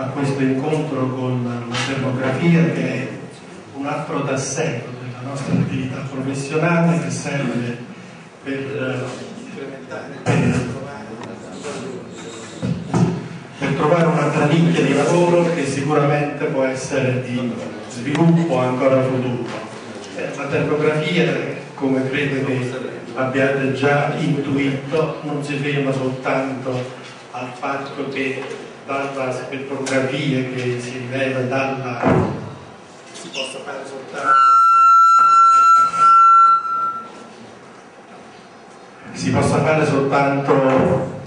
a questo incontro con la termografia che è un altro tassello della nostra attività professionale che serve per per per trovare un'altra nicchia di lavoro che sicuramente può essere di sviluppo ancora futuro. Eh, la termografia, come credo che abbiate già intuito, non si ferma soltanto al fatto che dalla spettrografia che si rileva dalla si possa fare soltanto si possa fare soltanto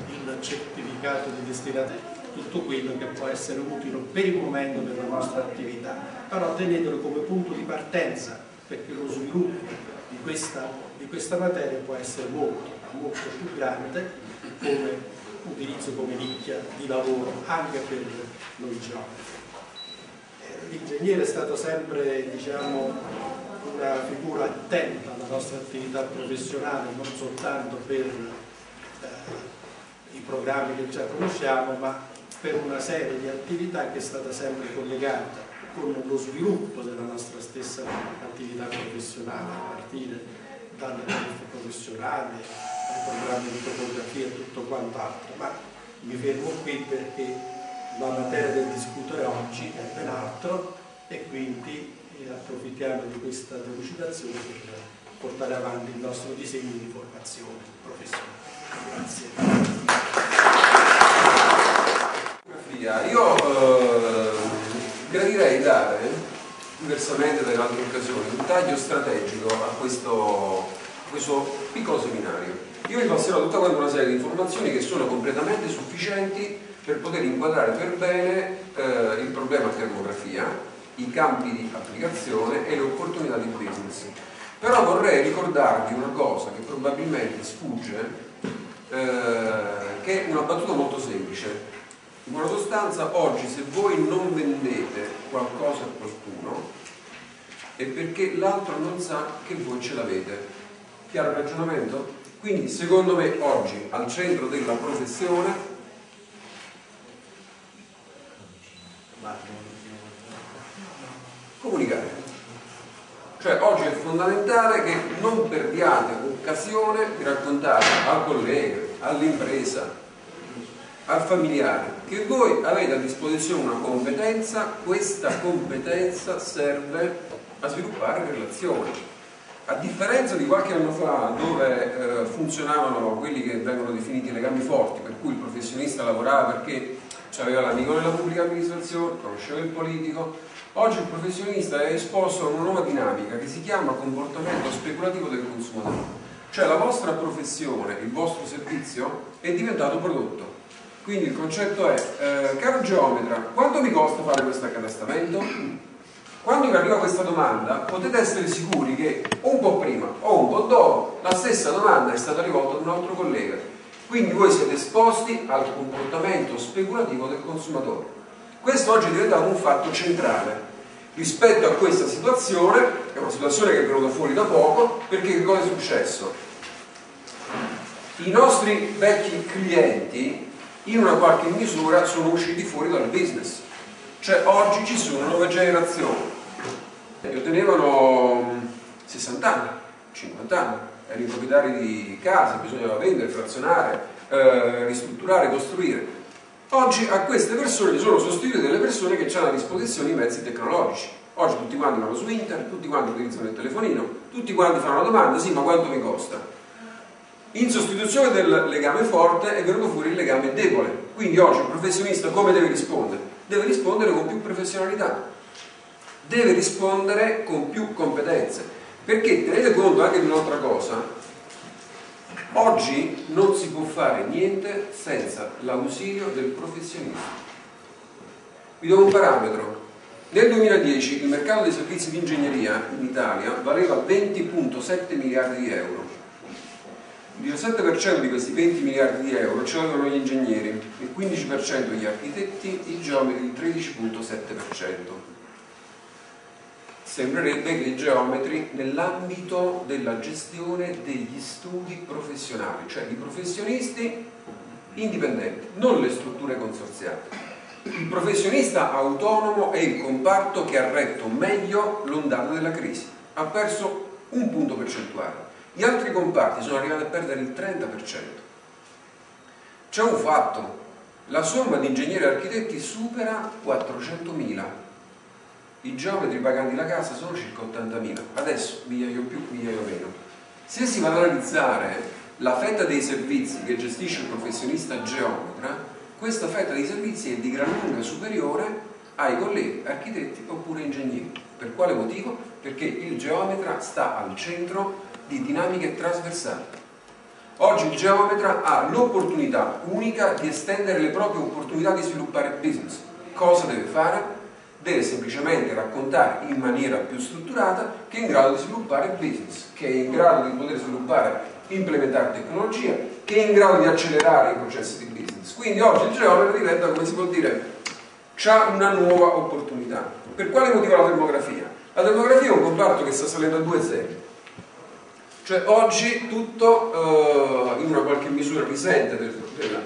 il certificato di destinatario tutto quello che può essere utile per il momento per la nostra attività, però tenetelo come punto di partenza perché lo sviluppo di questa, di questa materia può essere molto, molto più grande come utilizzo come nicchia di lavoro anche per noi giovani. Eh, l'ingegnere è stato sempre diciamo, una figura attenta alla nostra attività professionale, non soltanto per eh, i programmi che già conosciamo, ma per una serie di attività che è stata sempre collegata con lo sviluppo della nostra stessa attività professionale, a partire professionali, ai programmi di topografia e tutto quant'altro. Ma mi fermo qui perché la materia del discutere oggi è ben altro e quindi eh, approfittiamo di questa delucidazione per portare avanti il nostro disegno di formazione professionale. Grazie. Io eh, gradirei dare, diversamente dalle altre occasioni, un taglio strategico a questo, a questo piccolo seminario. Io vi passerò tutta quanta una serie di informazioni che sono completamente sufficienti per poter inquadrare per bene eh, il problema termografia, i campi di applicazione e le opportunità di business. Però vorrei ricordarvi una cosa che probabilmente sfugge, eh, che è una battuta molto semplice. In buona sostanza, oggi se voi non vendete qualcosa a qualcuno è perché l'altro non sa che voi ce l'avete. Chiaro il ragionamento? Quindi secondo me oggi al centro della professione comunicare. Cioè oggi è fondamentale che non perdiate occasione di raccontare al collega, all'impresa, al familiare che voi avete a disposizione una competenza, questa competenza serve a sviluppare relazioni. A differenza di qualche anno fa dove eh, funzionavano quelli che vengono definiti legami forti, per cui il professionista lavorava perché aveva l'amico nella pubblica amministrazione, conosceva il politico, oggi il professionista è esposto a una nuova dinamica che si chiama comportamento speculativo del consumatore. Cioè la vostra professione, il vostro servizio è diventato prodotto quindi il concetto è, eh, caro geometra, quanto mi costa fare questo accatastamento? Quando vi arriva questa domanda potete essere sicuri che un po' prima o un po' dopo la stessa domanda è stata rivolta ad un altro collega. Quindi voi siete esposti al comportamento speculativo del consumatore. Questo oggi è diventato un fatto centrale rispetto a questa situazione, è una situazione che è venuta fuori da poco, perché che cosa è successo? I nostri vecchi clienti in una qualche misura sono usciti fuori dal business. Cioè oggi ci sono nuove generazioni che ottenevano 60 mm, anni, 50 anni, erano i proprietari di case, bisognava vendere, frazionare, eh, ristrutturare, costruire. Oggi a queste persone sono sostituite delle persone che hanno a disposizione i mezzi tecnologici. Oggi tutti quanti vanno su internet, tutti quanti utilizzano il telefonino, tutti quanti fanno la domanda, sì ma quanto mi costa? In sostituzione del legame forte è venuto fuori il legame debole. Quindi oggi il professionista come deve rispondere? Deve rispondere con più professionalità, deve rispondere con più competenze. Perché tenete conto anche di un'altra cosa, oggi non si può fare niente senza l'ausilio del professionista. Vi do un parametro. Nel 2010 il mercato dei servizi di ingegneria in Italia valeva 20.7 miliardi di euro il 17% di questi 20 miliardi di euro ce l'avevano gli ingegneri, il 15% gli architetti, i geometri il 13,7%. Sembrerebbe che i geometri nell'ambito della gestione degli studi professionali, cioè i professionisti indipendenti, non le strutture consorziate. Il professionista autonomo è il comparto che ha retto meglio l'ondata della crisi, ha perso un punto percentuale. Gli altri comparti sono arrivati a perdere il 30%. C'è un fatto, la somma di ingegneri e architetti supera 400.000. I geometri paganti la casa sono circa 80.000, adesso migliaio più, migliaio meno. Se si va ad analizzare la fetta dei servizi che gestisce il professionista geometra, questa fetta dei servizi è di gran lunga superiore ai colleghi architetti oppure ingegneri. Per quale motivo? Perché il geometra sta al centro di dinamiche trasversali. Oggi il geometra ha l'opportunità unica di estendere le proprie opportunità di sviluppare business. Cosa deve fare? Deve semplicemente raccontare in maniera più strutturata che è in grado di sviluppare business, che è in grado di poter sviluppare, implementare tecnologia, che è in grado di accelerare i processi di business. Quindi oggi il geometra diventa, come si può dire, ha una nuova opportunità. Per quale motivo la termografia? La termografia è un comparto che sta salendo a due zeri. Cioè oggi tutto eh, in una qualche misura risente del, della,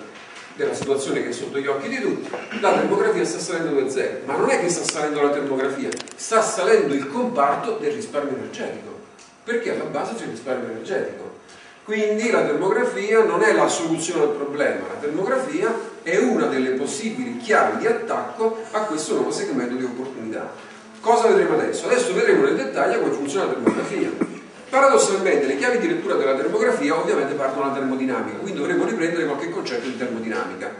della, situazione che è sotto gli occhi di tutti, la termografia sta salendo due zeri, ma non è che sta salendo la termografia, sta salendo il comparto del risparmio energetico, perché alla base c'è il risparmio energetico. Quindi la termografia non è la soluzione al problema, la termografia è una delle possibili chiavi di attacco a questo nuovo segmento di opportunità. Cosa vedremo adesso? Adesso vedremo nel dettaglio come funziona la termografia. Paradossalmente le chiavi di lettura della termografia ovviamente partono dalla termodinamica, quindi dovremo riprendere qualche concetto di termodinamica.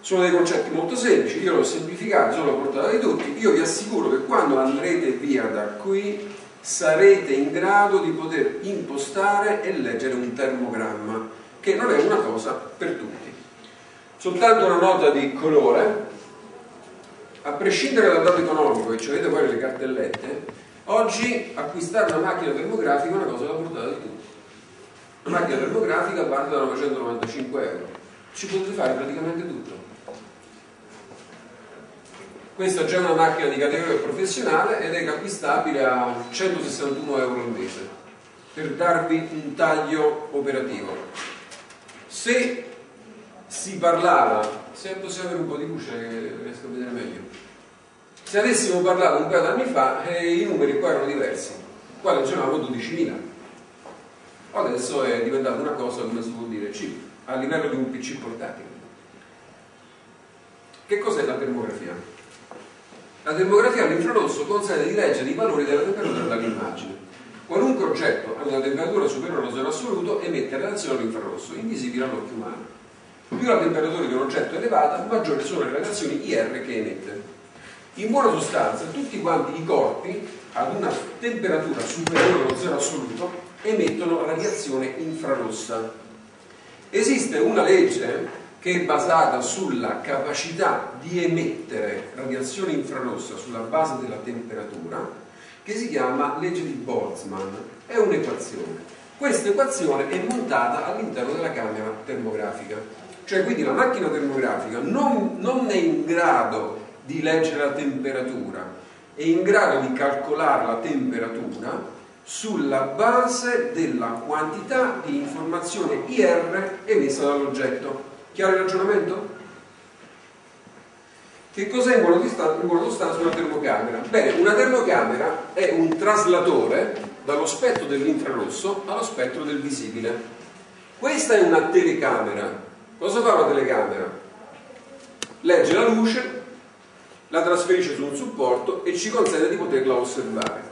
Sono dei concetti molto semplici, io l'ho semplificato, sono alla portata di tutti, io vi assicuro che quando andrete via da qui sarete in grado di poter impostare e leggere un termogramma, che non è una cosa per tutti. Soltanto una nota di colore, a prescindere dal dato economico, e ci avete poi nelle cartellette, Oggi acquistare una macchina termografica è una cosa alla portata di tutti. Una macchina termografica parte da 995 euro. Ci potete fare praticamente tutto. Questa è già una macchina di categoria professionale ed è acquistabile a 161 euro al mese per darvi un taglio operativo. Se si parlava, se possiamo avere un po' di luce riesco a vedere meglio se avessimo parlato un paio d'anni fa, eh, i numeri qua erano diversi. Qua leggevamo 12.000. Adesso è diventata una cosa, come si può dire, chip, a livello di un PC portatile. Che cos'è la termografia? La termografia all'infrarosso consente di leggere i valori della temperatura dall'immagine. Qualunque oggetto ha una temperatura superiore allo zero assoluto emette radiazione all'infrarosso, invisibile all'occhio umano. Più la temperatura di un oggetto è elevata, maggiori sono le radiazioni IR che emette. In buona sostanza, tutti quanti i corpi ad una temperatura superiore allo zero assoluto emettono radiazione infrarossa. Esiste una legge che è basata sulla capacità di emettere radiazione infrarossa sulla base della temperatura, che si chiama legge di Boltzmann. È un'equazione. Questa equazione è montata all'interno della camera termografica. Cioè, quindi la macchina termografica non, non è in grado di leggere la temperatura, è in grado di calcolare la temperatura sulla base della quantità di informazione IR emessa dall'oggetto. Chiaro il ragionamento? Che cos'è in buona sostanza una termocamera? Bene, una termocamera è un traslatore dallo spettro dell'infrarosso allo spettro del visibile. Questa è una telecamera. Cosa fa una telecamera? Legge la luce, la trasferisce su un supporto e ci consente di poterla osservare.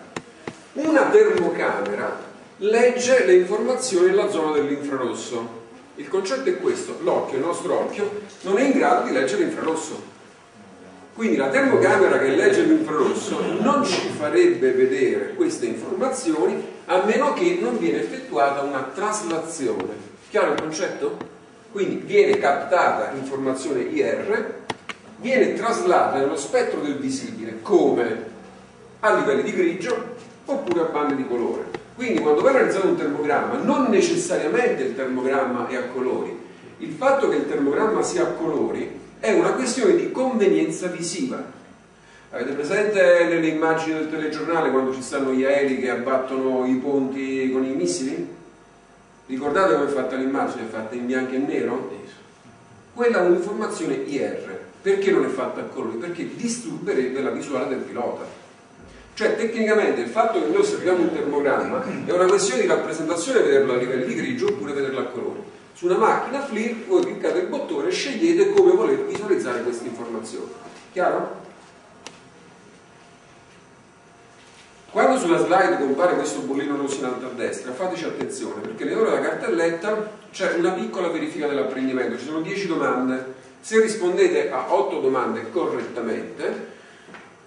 Una termocamera legge le informazioni nella zona dell'infrarosso. Il concetto è questo, l'occhio, il nostro occhio, non è in grado di leggere l'infrarosso. Quindi la termocamera che legge l'infrarosso non ci farebbe vedere queste informazioni a meno che non viene effettuata una traslazione. Chiaro il concetto? Quindi viene captata informazione IR viene traslata nello spettro del visibile come a livelli di grigio oppure a bande di colore. Quindi quando vai a realizzare un termogramma, non necessariamente il termogramma è a colori. Il fatto che il termogramma sia a colori è una questione di convenienza visiva. Avete presente nelle immagini del telegiornale quando ci stanno gli aerei che abbattono i ponti con i missili? Ricordate come è fatta l'immagine? È fatta in bianco e nero? Quella è un'informazione IR Perché non è fatta a colori? Perché disturberebbe la visuale del pilota. Cioè tecnicamente il fatto che noi osserviamo un termogramma è una questione di rappresentazione vederlo a livello di grigio oppure vederlo a colori. Su una macchina FLIR voi cliccate il bottone e scegliete come voler visualizzare queste informazioni. Chiaro? Quando sulla slide compare questo bollino rosso in alto a destra, fateci attenzione perché nell'ora della cartelletta c'è una piccola verifica dell'apprendimento, ci sono 10 domande. Se rispondete a 8 domande correttamente,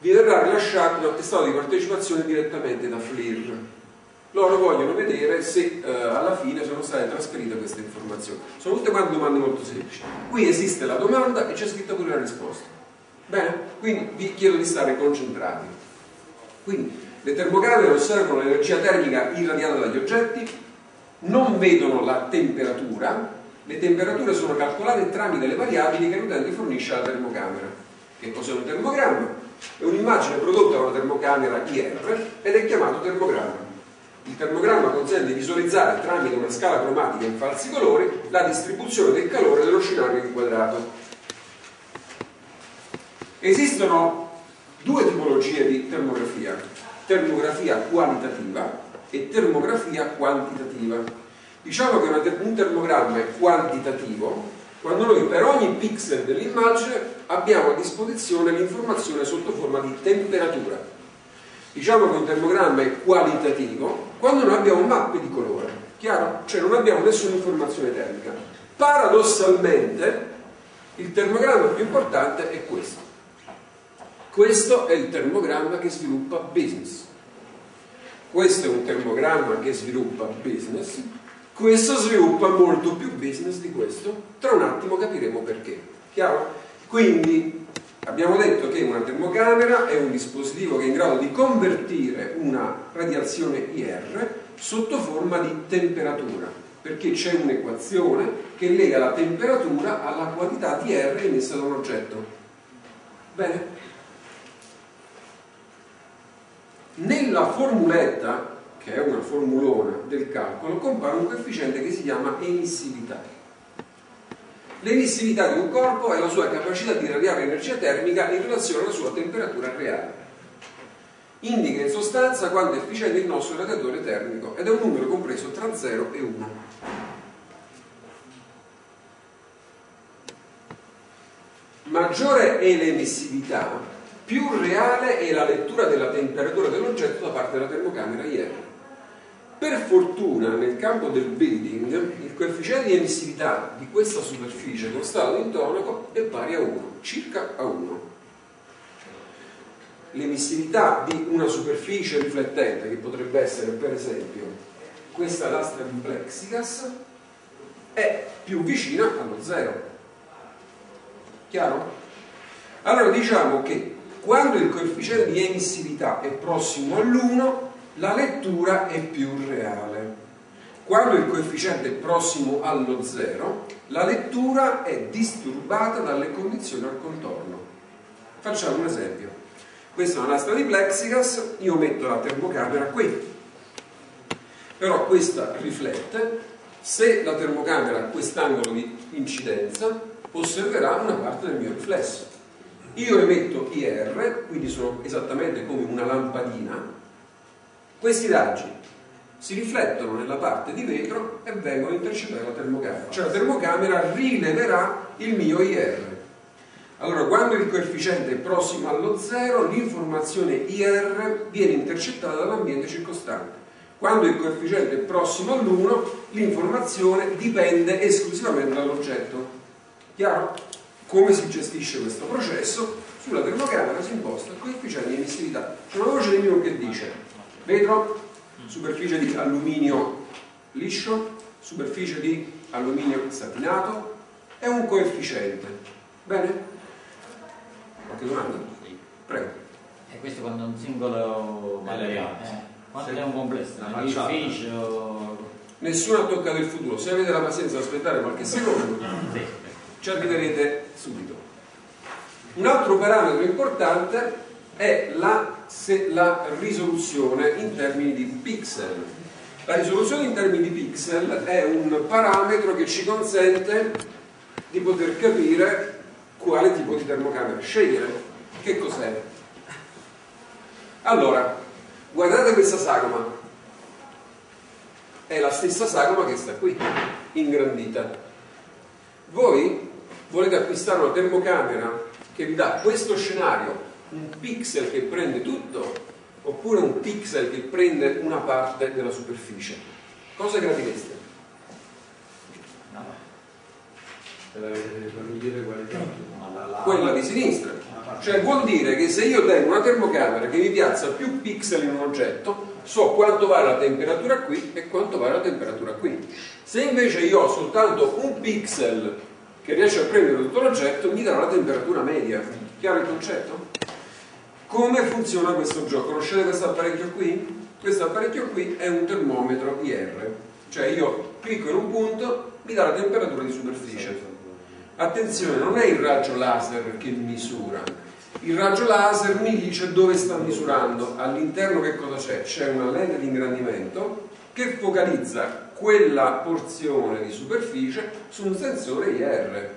vi verrà rilasciato un attestato di partecipazione direttamente da FLIR. Loro vogliono vedere se eh, alla fine sono state trasferite queste informazioni. Sono tutte quante domande molto semplici. Qui esiste la domanda e c'è scritta pure la risposta. Bene? Quindi vi chiedo di stare concentrati. Quindi, le termocamere osservano l'energia termica irradiata dagli oggetti, non vedono la temperatura, le temperature sono calcolate tramite le variabili che l'utente fornisce alla termocamera. Che cos'è un termogramma? È un'immagine prodotta da una termocamera IR ed è chiamato termogramma. Il termogramma consente di visualizzare tramite una scala cromatica in falsi colori la distribuzione del calore dello scenario inquadrato. Esistono due tipologie di termografia termografia qualitativa e termografia quantitativa. Diciamo che un termogramma è quantitativo quando noi per ogni pixel dell'immagine abbiamo a disposizione l'informazione sotto forma di temperatura. Diciamo che un termogramma è qualitativo quando noi abbiamo mappe di colore, chiaro? Cioè non abbiamo nessuna informazione termica. Paradossalmente il termogramma più importante è questo questo è il termogramma che sviluppa business. Questo è un termogramma che sviluppa business. Questo sviluppa molto più business di questo. Tra un attimo capiremo perché. Chiaro? Quindi abbiamo detto che una termocamera è un dispositivo che è in grado di convertire una radiazione IR sotto forma di temperatura perché c'è un'equazione che lega la temperatura alla quantità di R emessa da un oggetto. Bene? Nella formuletta, che è una formulona del calcolo, compare un coefficiente che si chiama emissività. L'emissività di un corpo è la sua capacità di irradiare energia termica in relazione alla sua temperatura reale. Indica in sostanza quanto è efficiente il nostro radiatore termico ed è un numero compreso tra 0 e 1. Maggiore è l'emissività, più reale è la lettura della temperatura dell'oggetto da parte della termocamera IR. Per fortuna nel campo del building il coefficiente di emissività di questa superficie con stato intonaco è pari a 1, circa a 1. L'emissività di una superficie riflettente, che potrebbe essere per esempio questa lastra di plexiglass, è più vicina allo zero. Chiaro? Allora diciamo che quando il coefficiente di emissività è prossimo all'1, la lettura è più reale. Quando il coefficiente è prossimo allo 0, la lettura è disturbata dalle condizioni al contorno. Facciamo un esempio. Questa è una lastra di plexiglass, io metto la termocamera qui. Però questa riflette, se la termocamera ha quest'angolo di incidenza, osserverà una parte del mio riflesso io emetto IR, quindi sono esattamente come una lampadina, questi raggi si riflettono nella parte di vetro e vengono intercettati dalla termocamera, cioè la termocamera rileverà il mio IR. Allora, quando il coefficiente è prossimo allo zero, l'informazione IR viene intercettata dall'ambiente circostante. Quando il coefficiente è prossimo all'1, l'informazione dipende esclusivamente dall'oggetto. Chiaro? come si gestisce questo processo sulla termocamera si imposta il coefficiente di emissività c'è una voce di mio che dice vetro superficie di alluminio liscio superficie di alluminio satinato e un coefficiente. Bene? qualche domanda? prego. E questo quando è un singolo materiale. eh, quando è un complesso? Un edificio? Nessuno ha toccato il futuro. Se avete la pazienza di aspettare qualche secondo sì. ci arriverete subito. Un altro parametro importante è la, la, risoluzione in termini di pixel. La risoluzione in termini di pixel è un parametro che ci consente di poter capire quale tipo di termocamera scegliere. Che cos'è? Allora, guardate questa sagoma. È la stessa sagoma che sta qui, ingrandita. Voi volete acquistare una termocamera che vi dà questo scenario, un pixel che prende tutto, oppure un pixel che prende una parte della superficie. Cosa gradireste? Quella di sinistra. Cioè vuol dire che se io tengo una termocamera che mi piazza più pixel in un oggetto, so quanto vale la temperatura qui e quanto vale la temperatura qui. Se invece io ho soltanto un pixel che riesce a prendere tutto l'oggetto, mi darà la temperatura media. Chiaro il concetto? Come funziona questo gioco? Conoscete questo apparecchio qui? Questo apparecchio qui è un termometro IR, cioè io clicco in un punto, mi dà la temperatura di superficie. Attenzione, non è il raggio laser che misura, il raggio laser mi dice dove sta misurando, all'interno che cosa c'è? C'è una lente di ingrandimento che focalizza quella porzione di superficie su un sensore IR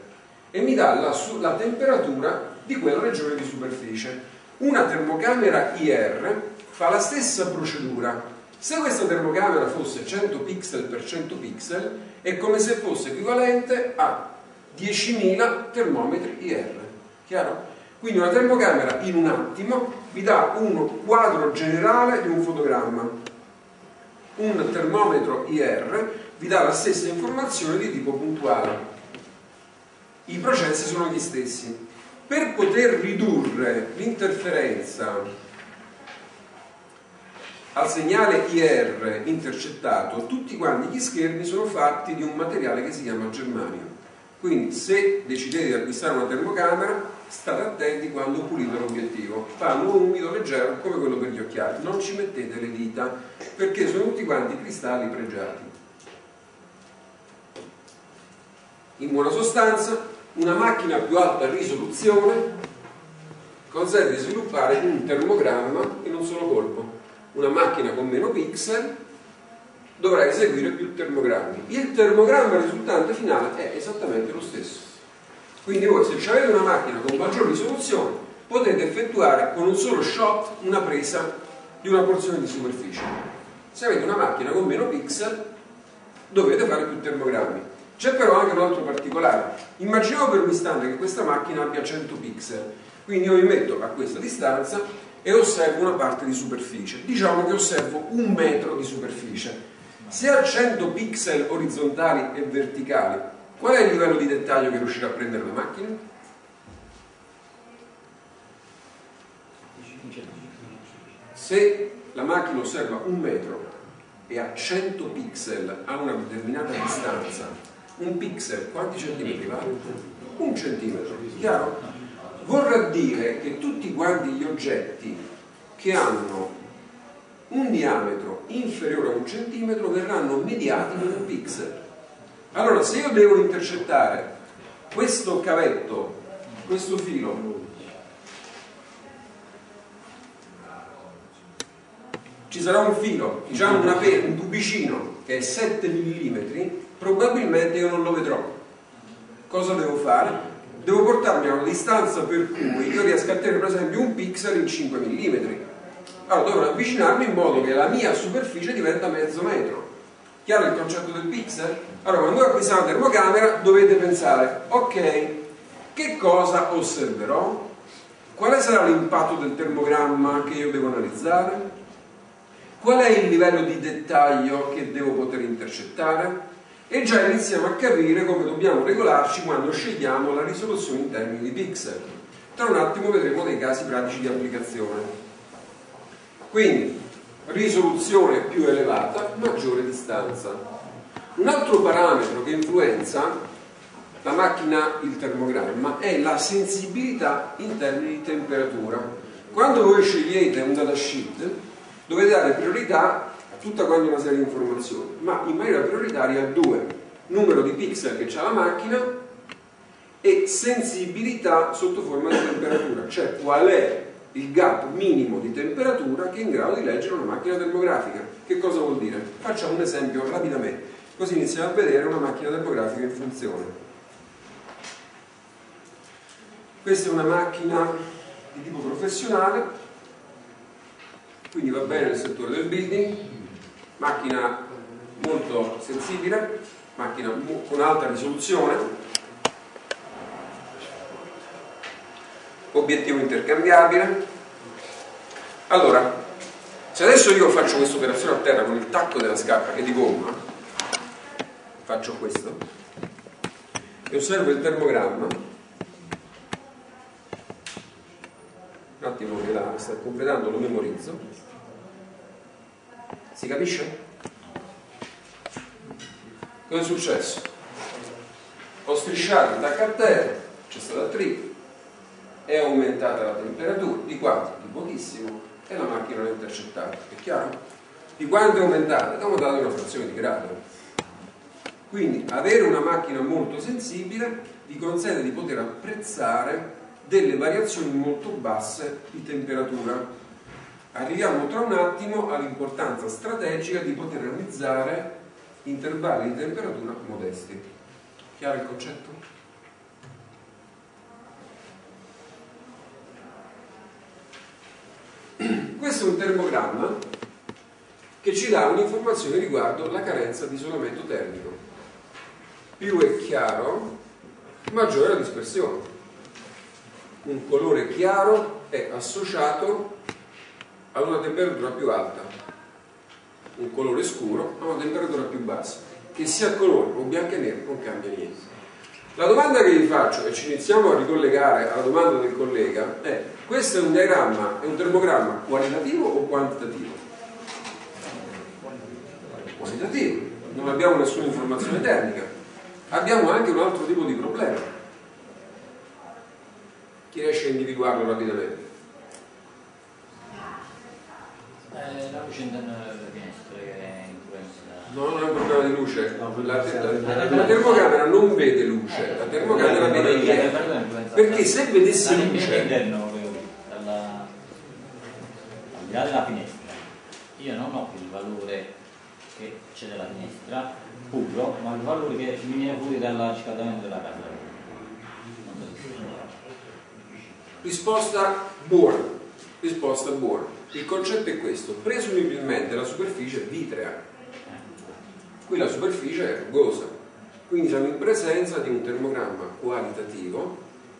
e mi dà la, la temperatura di quella regione di superficie. Una termocamera IR fa la stessa procedura. Se questa termocamera fosse 100 pixel per 100 pixel è come se fosse equivalente a 10.000 termometri IR. Chiaro? Quindi una termocamera in un attimo vi dà un quadro generale di un fotogramma. Un termometro IR vi dà la stessa informazione di tipo puntuale. I processi sono gli stessi. Per poter ridurre l'interferenza al segnale IR intercettato, tutti quanti gli schermi sono fatti di un materiale che si chiama germanio. Quindi se decidete di acquistare una termocamera, state attenti quando pulite l'obiettivo. Fanno un umido leggero come quello per gli occhiali, non ci mettete le dita perché sono tutti quanti cristalli pregiati. In buona sostanza, una macchina a più alta risoluzione consente di sviluppare un termogramma in un solo colpo. Una macchina con meno pixel dovrà eseguire più termogrammi. Il termogramma risultante finale è esattamente lo stesso. Quindi voi se avete una macchina con maggior risoluzione potete effettuare con un solo shot una presa di una porzione di superficie. Se avete una macchina con meno pixel dovete fare più termogrammi. C'è però anche un altro particolare. Immaginiamo per un istante che questa macchina abbia 100 pixel, quindi io mi metto a questa distanza e osservo una parte di superficie. Diciamo che osservo un metro di superficie se ha 100 pixel orizzontali e verticali, qual è il livello di dettaglio che riuscirà a prendere la macchina? Se la macchina osserva un metro e ha 100 pixel a una determinata distanza, un pixel quanti centimetri vale? Un centimetro, chiaro? Vorrà dire che tutti quanti gli oggetti che hanno un diametro inferiore a un centimetro verranno mediati in un pixel. Allora, se io devo intercettare questo cavetto, questo filo, ci sarà un filo, diciamo una pera, un tubicino che è 7 mm, probabilmente io non lo vedrò. Cosa devo fare? Devo portarmi a una distanza per cui io riesca a tenere per esempio un pixel in 5 mm allora dovrò avvicinarmi in modo che la mia superficie diventa mezzo metro. Chiaro il concetto del pixel? Allora quando voi acquistate una termocamera dovete pensare, ok, che cosa osserverò? Quale sarà l'impatto del termogramma che io devo analizzare? Qual è il livello di dettaglio che devo poter intercettare? E già iniziamo a capire come dobbiamo regolarci quando scegliamo la risoluzione in termini di pixel. Tra un attimo vedremo dei casi pratici di applicazione. Quindi risoluzione più elevata, maggiore distanza. Un altro parametro che influenza la macchina, il termogramma, è la sensibilità in termini di temperatura. Quando voi scegliete un datasheet dovete dare priorità tutta quanta una serie di informazioni, ma in maniera prioritaria due, numero di pixel che ha la macchina e sensibilità sotto forma di temperatura, cioè qual è il gap minimo di temperatura che è in grado di leggere una macchina termografica. Che cosa vuol dire? Facciamo un esempio rapidamente, così iniziamo a vedere una macchina termografica in funzione. questa è una macchina di tipo professionale quindi va bene nel settore del building macchina molto sensibile macchina con alta risoluzione. Obiettivo intercambiabile. Allora se adesso io faccio questa operazione a terra con il tacco della scarpa che è di gomma, faccio questo, e osservo il termogramma, un attimo che la sta completando, lo memorizzo, si capisce? Cosa è successo? Ho strisciato il tacco a terra, c'è stato il trip, è aumentata la temperatura, di quanto? Di pochissimo, e la macchina l'ha intercettata, è chiaro? Di quanto è aumentata? Abbiamo dato una frazione di grado. Quindi avere una macchina molto sensibile vi consente di poter apprezzare delle variazioni molto basse di temperatura. Arriviamo tra un attimo all'importanza strategica di poter realizzare intervalli di temperatura modesti. Chiaro il concetto? Questo è un termogramma che ci dà un'informazione riguardo la carenza di isolamento termico. Più è chiaro, maggiore è la dispersione. Un colore chiaro è associato ad una temperatura più alta, un colore scuro a una temperatura più bassa. Che sia colore o bianco e nero non cambia niente. La domanda che vi faccio, e ci iniziamo a ricollegare alla domanda del collega, è questo è un diagramma, è un termogramma qualitativo o quantitativo? Qualitativo, non abbiamo nessuna informazione termica, abbiamo anche un altro tipo di problema. Chi riesce a individuarlo rapidamente? Eh, la luce interna delle finestre che No, non è un problema di luce. La, la, la, termocamera non vede luce, la termocamera vede niente. Perché se vedesse luce di là della finestra. Io non ho il valore che c'è della finestra puro ma il valore che mi viene fuori dal riscaldamento della casa. Risposta buona. Risposta buona il concetto è questo presumibilmente la superficie è vitrea. Qui la superficie è rugosa. Quindi siamo in presenza di un termogramma qualitativo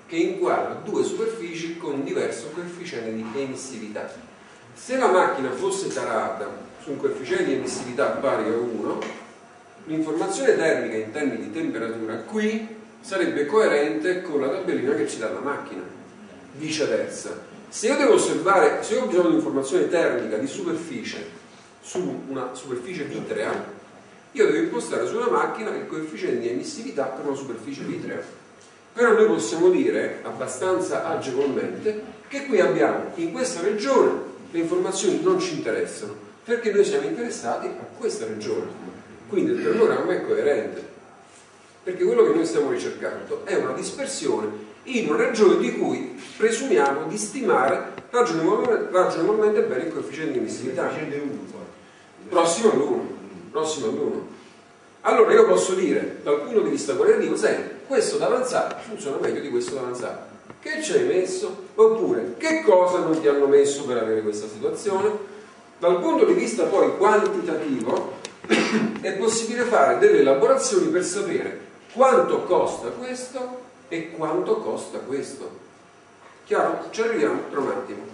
che inquadra due superfici con diverso coefficiente di emissività. Se la macchina fosse tarata su un coefficiente di emissività pari a 1, l'informazione termica in termini di temperatura qui sarebbe coerente con la tabellina che ci dà la macchina. Viceversa, se io devo osservare, se io ho bisogno di informazione termica di superficie su una superficie vitrea, io devo impostare sulla macchina il coefficiente di emissività per una superficie vitrea. Però noi possiamo dire abbastanza agevolmente che qui abbiamo in questa regione le informazioni non ci interessano perché noi siamo interessati a questa regione quindi il programma è coerente perché quello che noi stiamo ricercando è una dispersione in una regione di cui presumiamo di stimare ragionevolmente, ragionevolmente bene il coefficiente di emissività prossimo all'1 prossimo all'1 allora io posso dire dal punto di vista qualitativo senti questo d'avanzato funziona meglio di questo d'avanzato che ci hai messo? Oppure che cosa non ti hanno messo per avere questa situazione? Dal punto di vista poi quantitativo è possibile fare delle elaborazioni per sapere quanto costa questo e quanto costa questo. Chiaro? Ci arriviamo tra un attimo.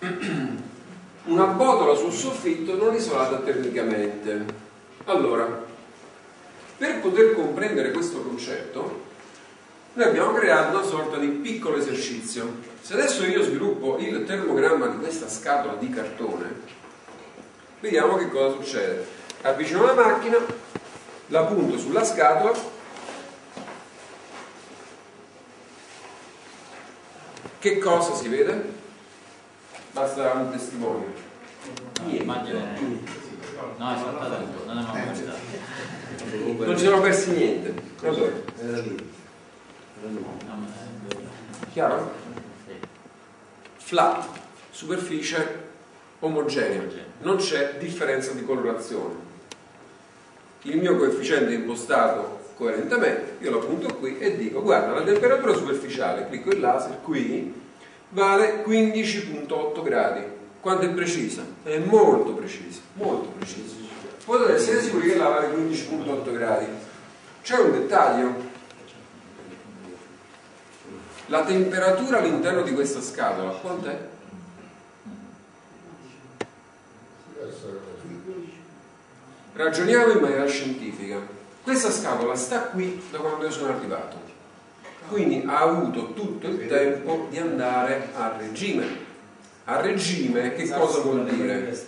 Una botola sul soffitto non isolata termicamente. Allora, per poter comprendere questo concetto, noi abbiamo creato una sorta di piccolo esercizio. Se adesso io sviluppo il termogramma di questa scatola di cartone, vediamo che cosa succede. Avvicino la macchina, la punto sulla scatola, che cosa si vede? Basta un testimonio. Niente. No, è saltata non è mai Non ci sono persi niente. Allora, Chiaro? Flat, superficie omogenea, non c'è differenza di colorazione. Il mio coefficiente è impostato coerentemente, io lo appunto qui e dico guarda la temperatura superficiale, clicco il laser qui, vale 15.8 gradi. Quanto è precisa? È molto precisa, molto precisa. Potete essere sicuri che là vale 15.8 gradi. C'è un dettaglio. La temperatura all'interno di questa scatola, quant'è? Ragioniamo in maniera scientifica. Questa scatola sta qui da quando io sono arrivato. Quindi ha avuto tutto il tempo di andare a regime. A regime che cosa vuol dire?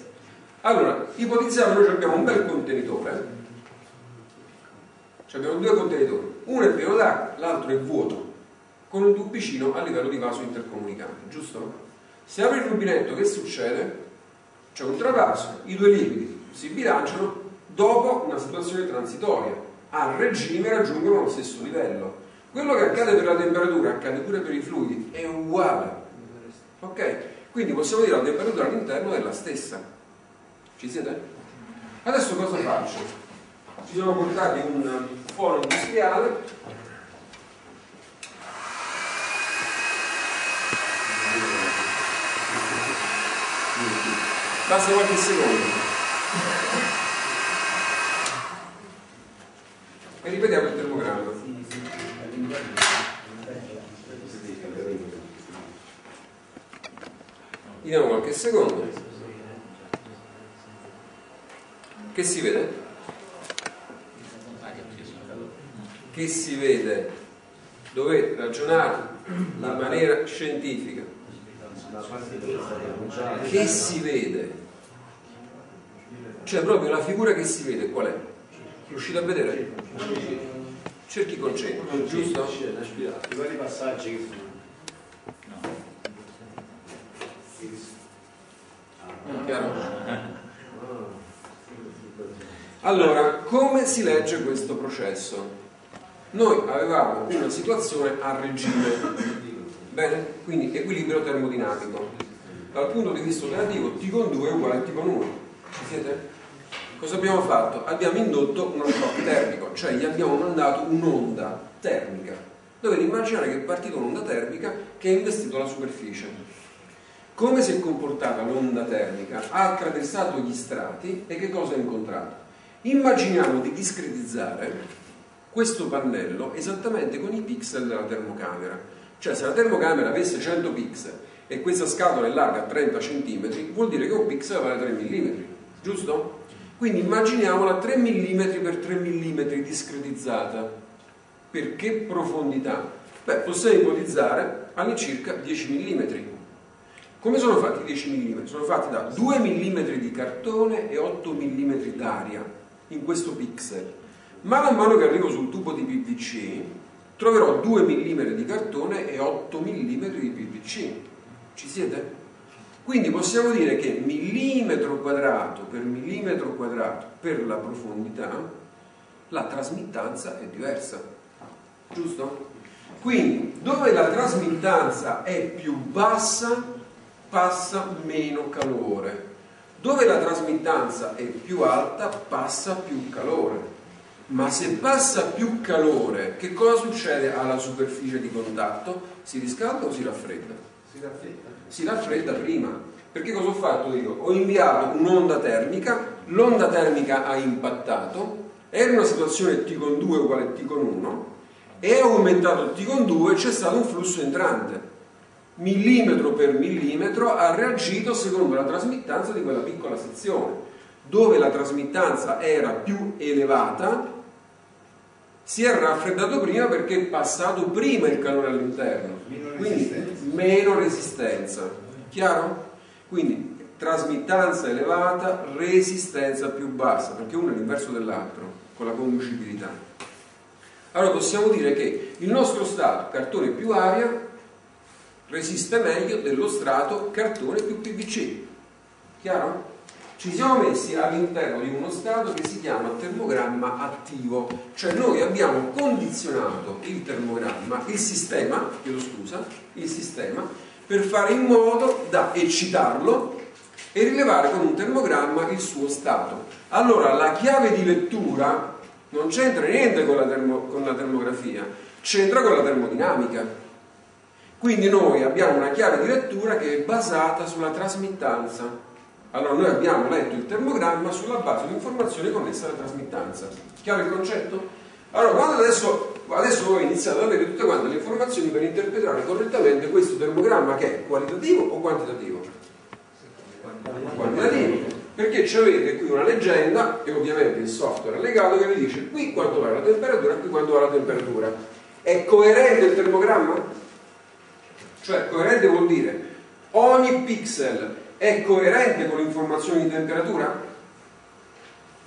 Allora, ipotizziamo noi abbiamo un bel contenitore. Cioè abbiamo due contenitori. Uno è pieno d'acqua, l'altro è vuoto, con un tubicino a livello di vaso intercomunicante, giusto? Se apri il rubinetto, che succede? C'è un travaso, i due liquidi si bilanciano dopo una situazione transitoria. A regime raggiungono lo stesso livello. Quello che accade per la temperatura accade pure per i fluidi, è uguale. Ok? Quindi possiamo dire che la temperatura all'interno è la stessa. Ci siete? Adesso cosa faccio? Ci siamo portati un foro industriale basta qualche secondo e ripetiamo il termogramma diamo qualche secondo. Che si vede? che si vede? Dovete ragionare in maniera scientifica? Che si vede? Cioè proprio la figura che si vede qual è? Riuscite a vedere? cerchi concetto giusto? i vari passaggi che Chiaro? Allora, come si legge questo processo? Noi avevamo una situazione a regime, bene? Quindi equilibrio termodinamico. Dal punto di vista operativo T con 2 è uguale a T con 1. Ci siete? Cosa abbiamo fatto? Abbiamo indotto uno shock termico, cioè gli abbiamo mandato un'onda termica. Dovete immaginare che è partita un'onda termica che ha investito la superficie. Come si è comportata l'onda termica? Ha attraversato gli strati e che cosa ha incontrato? Immaginiamo di discretizzare questo pannello esattamente con i pixel della termocamera. Cioè se la termocamera avesse 100 pixel e questa scatola è larga 30 cm, vuol dire che un pixel vale 3 mm, giusto? Quindi immaginiamola 3 mm per 3 mm discretizzata. Per che profondità? Beh, possiamo ipotizzare all'incirca 10 mm. Come sono fatti i 10 mm? Sono fatti da 2 mm di cartone e 8 mm d'aria in questo pixel. Mano a mano che arrivo sul tubo di PVC troverò 2 mm di cartone e 8 mm di PVC. Ci siete? Quindi possiamo dire che millimetro quadrato per millimetro quadrato per la profondità la trasmittanza è diversa. Giusto? Quindi dove la trasmittanza è più bassa passa meno calore. Dove la trasmittanza è più alta passa più calore. Ma se passa più calore, che cosa succede alla superficie di contatto? Si riscalda o si raffredda? si raffredda. Si raffredda prima. Perché cosa ho fatto io? Ho inviato un'onda termica, l'onda termica ha impattato, era una situazione T con 2 uguale a T con 1, e ho aumentato T con 2 c'è stato un flusso entrante. Millimetro per millimetro ha reagito secondo la trasmittanza di quella piccola sezione. Dove la trasmittanza era più elevata, si è raffreddato prima perché è passato prima il calore all'interno. Quindi. Meno resistenza. Chiaro? Quindi trasmittanza elevata, resistenza più bassa, perché uno è l'inverso dell'altro, con la conducibilità. Allora possiamo dire che il nostro strato cartone più aria resiste meglio dello strato cartone più PVC. Chiaro? Ci siamo messi all'interno di uno strato che si chiama termogramma attivo, cioè noi abbiamo condizionato il termogramma, il sistema, chiedo scusa, il sistema, per fare in modo da eccitarlo e rilevare con un termogramma il suo stato. Allora la chiave di lettura non c'entra niente con la, termo, con la termografia, c'entra con la termodinamica. Quindi noi abbiamo una chiave di lettura che è basata sulla trasmittanza. Allora noi abbiamo letto il termogramma sulla base di informazioni connesse alla trasmittanza. Chiaro il concetto? Allora, quando adesso, adesso voi iniziate ad avere tutte quante le informazioni per interpretare correttamente questo termogramma che è qualitativo o quantitativo? Quantitativo. Perché avete qui una leggenda e ovviamente il software è legato che vi dice qui quanto va la temperatura, qui quanto va la temperatura. È coerente il termogramma? Cioè, coerente vuol dire ogni pixel è coerente con l'informazione di temperatura?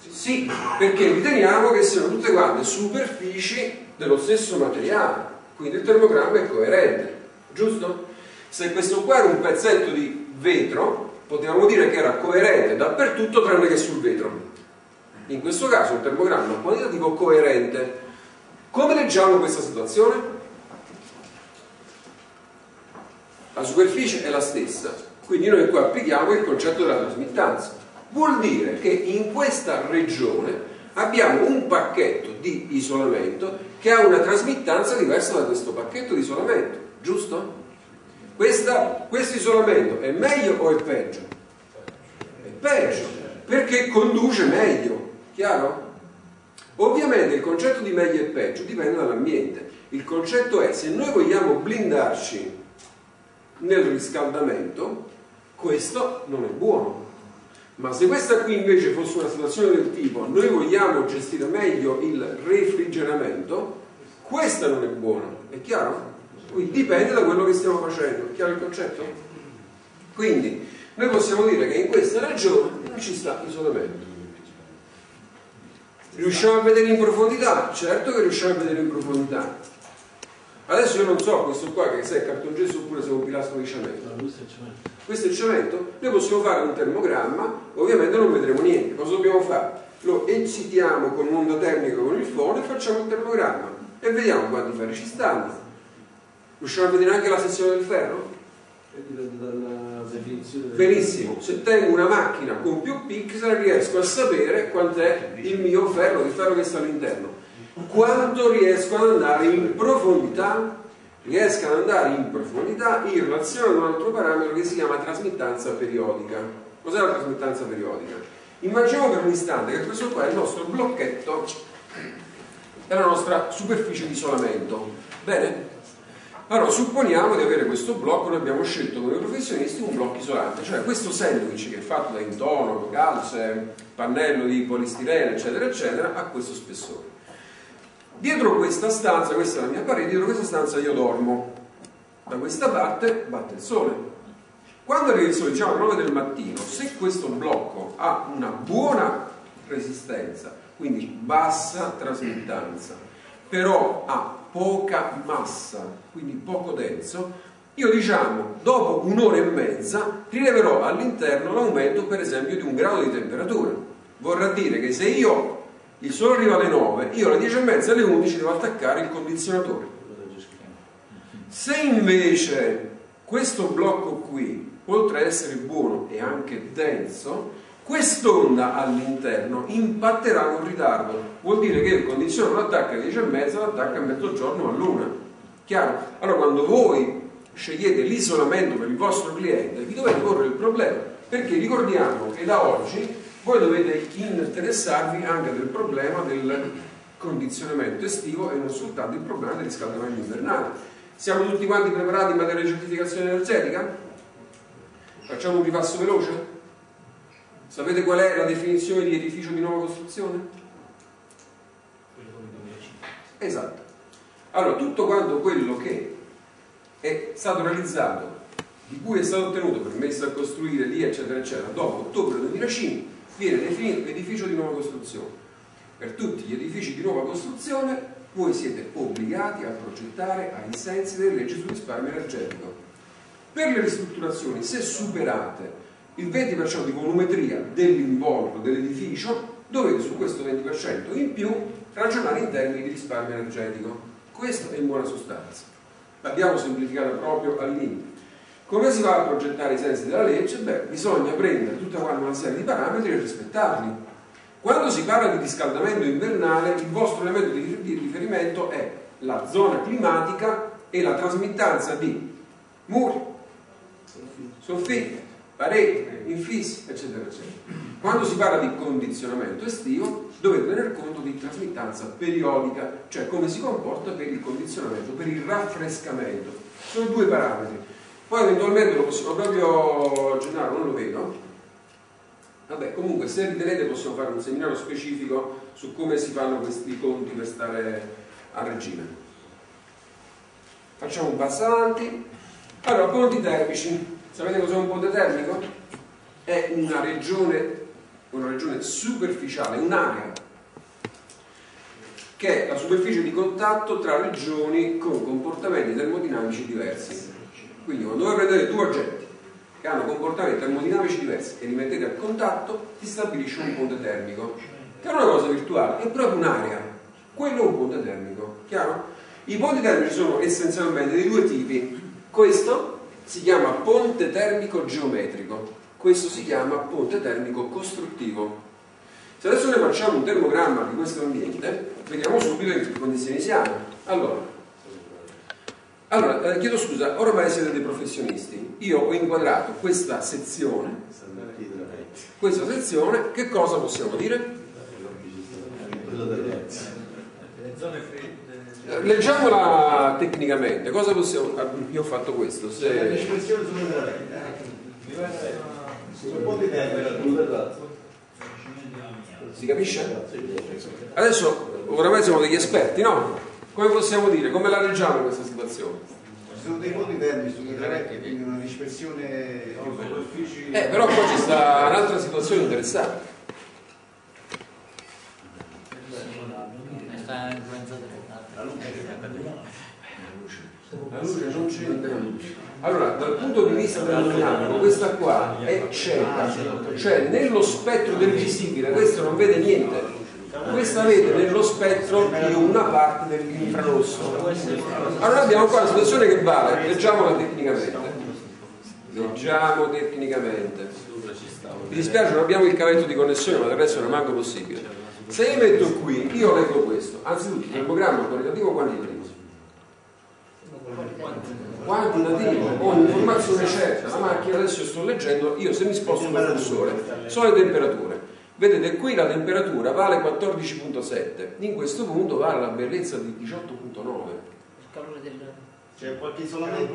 Sì, perché riteniamo che siano tutte quante superfici dello stesso materiale, quindi il termogramma è coerente, giusto? Se questo qua era un pezzetto di vetro, potevamo dire che era coerente dappertutto tranne che sul vetro. In questo caso un termogramma quantitativo coerente. Come leggiamo questa situazione? La superficie è la stessa, quindi noi qua applichiamo il concetto della trasmittanza. Vuol dire che in questa regione abbiamo un pacchetto di isolamento che ha una trasmittanza diversa da questo pacchetto di isolamento, giusto? Questa, questo isolamento è meglio o è peggio? È peggio, perché conduce meglio, chiaro? Ovviamente il concetto di meglio e peggio dipende dall'ambiente. Il concetto è se noi vogliamo blindarci nel riscaldamento, questo non è buono. Ma se questa qui invece fosse una situazione del tipo noi vogliamo gestire meglio il refrigeramento, questa non è buona, è chiaro? Quindi dipende da quello che stiamo facendo, è chiaro il concetto? Quindi noi possiamo dire che in questa regione non ci sta isolamento. Riusciamo a vedere in profondità? Certo che riusciamo a vedere in profondità. Adesso io non so questo qua che se è cartongesso oppure se è un pilastro di cemento. Questo è il cemento. Noi possiamo fare un termogramma, ovviamente non vedremo niente. Cosa dobbiamo fare? Lo eccitiamo con un'onda termica con il fono e facciamo il termogramma e vediamo quanti ferri ci stanno Riusciamo a vedere anche la sezione del ferro? Benissimo, se tengo una macchina con più pixel riesco a sapere quant'è il mio ferro, il ferro che sta all'interno. Quanto riesco ad andare in profondità? Riesco ad andare in profondità in relazione ad un altro parametro che si chiama trasmittanza periodica. Cos'è la trasmittanza periodica? Immaginiamo per un istante che questo qua è il nostro blocchetto, è la nostra superficie di isolamento. Bene? Allora, supponiamo di avere questo blocco, noi abbiamo scelto come professionisti un blocco isolante, cioè questo sandwich che è fatto da intonaco, calce, pannello di polistirene, eccetera, eccetera, ha questo spessore. Dietro questa stanza, questa è la mia parete, dietro questa stanza io dormo. Da questa parte batte il sole. Quando arriva il sole, diciamo alle 9 del mattino, se questo blocco ha una buona resistenza, quindi bassa trasmittanza, però ha poca massa, quindi poco denso, io diciamo dopo un'ora e mezza rileverò all'interno l'aumento per esempio di un grado di temperatura. Vorrà dire che se io il sole arriva alle 9, io alle 10 e mezza alle 11 devo attaccare il condizionatore. Se invece questo blocco qui, oltre ad essere buono e anche denso, quest'onda all'interno impatterà con ritardo vuol dire che il condizionatore attacca alle 10 e mezza l'attacca a mezzogiorno o all'una chiaro? allora quando voi scegliete l'isolamento per il vostro cliente vi dovete porre il problema perché ricordiamo che da oggi voi dovete interessarvi anche del problema del condizionamento estivo e non soltanto il problema del riscaldamento invernale siamo tutti quanti preparati in materia di certificazione energetica? facciamo un ripasso veloce? Sapete qual è la definizione di edificio di nuova costruzione? Esatto. Allora, tutto quanto quello che è stato realizzato, di cui è stato ottenuto permesso a costruire lì, eccetera, eccetera, dopo ottobre 2005, viene definito edificio di nuova costruzione. Per tutti gli edifici di nuova costruzione voi siete obbligati a progettare ai sensi delle leggi sul risparmio energetico. Per le ristrutturazioni, se superate il 20% di volumetria dell'involucro dell'edificio, dovete su questo 20% in più ragionare in termini di risparmio energetico. Questo è in buona sostanza. L'abbiamo semplificata proprio al limite. Come si va a progettare i sensi della legge? Beh, bisogna prendere tutta una serie di parametri e rispettarli. Quando si parla di riscaldamento invernale, il vostro elemento di riferimento è la zona climatica e la trasmittanza di muri, soffitti, pareti, infissi, eccetera, eccetera. Quando si parla di condizionamento estivo, dovete tener conto di trasmittanza periodica, cioè come si comporta per il condizionamento, per il raffrescamento. Sono due parametri. Poi eventualmente lo possiamo proprio, Gennaro non lo vedo, Vabbè, comunque se ritenete possiamo fare un seminario specifico su come si fanno questi conti per stare a regime. Facciamo un passo avanti. Allora, ponti termici. Sapete cos'è un ponte termico? È una regione, una regione superficiale, un'area che è la superficie di contatto tra regioni con comportamenti termodinamici diversi. Quindi quando voi prendete due oggetti che hanno comportamenti termodinamici diversi e li mettete a contatto, si stabilisce un ponte termico, che è una cosa virtuale, è proprio un'area. Quello è un ponte termico, chiaro? I ponti termici sono essenzialmente di due tipi. Questo si chiama ponte termico geometrico, questo si chiama ponte termico costruttivo. Se adesso ne facciamo un termogramma di questo ambiente, vediamo subito in che condizioni siamo. Allora, allora, eh, chiedo scusa, ormai siete dei professionisti. Io ho inquadrato questa sezione. Questa sezione, che cosa possiamo dire? Eh, leggiamola tecnicamente, cosa possiamo. Ah, io ho fatto questo. Se... L'espressione. Si capisce? Adesso oramai siamo degli esperti, no? Come possiamo dire? Come la leggiamo questa situazione? Ci sono dei voti verdi sulle tracce, quindi una dispersione. Eh, però poi ci sta un'altra situazione interessante. La luce non c'entra. Allora, dal punto di vista termodinamico, questa qua è cieca, cioè nello spettro del visibile questo non vede niente questa vede nello spettro di una parte dell'infrarosso. Allora abbiamo qua una situazione che vale, leggiamola tecnicamente. Leggiamo tecnicamente. Mi dispiace, non abbiamo il cavetto di connessione, ma del resto non è manco possibile. Se io metto qui, io leggo questo, anzitutto il termogramma qualitativo quantitativo? Quantitativo, ho un'informazione certa, la macchina adesso sto leggendo, io se mi sposto il cursore, sono le temperature Vedete qui la temperatura vale 14.7, in questo punto vale la bellezza di 18.9. Il calore del... C'è qualche isolamento?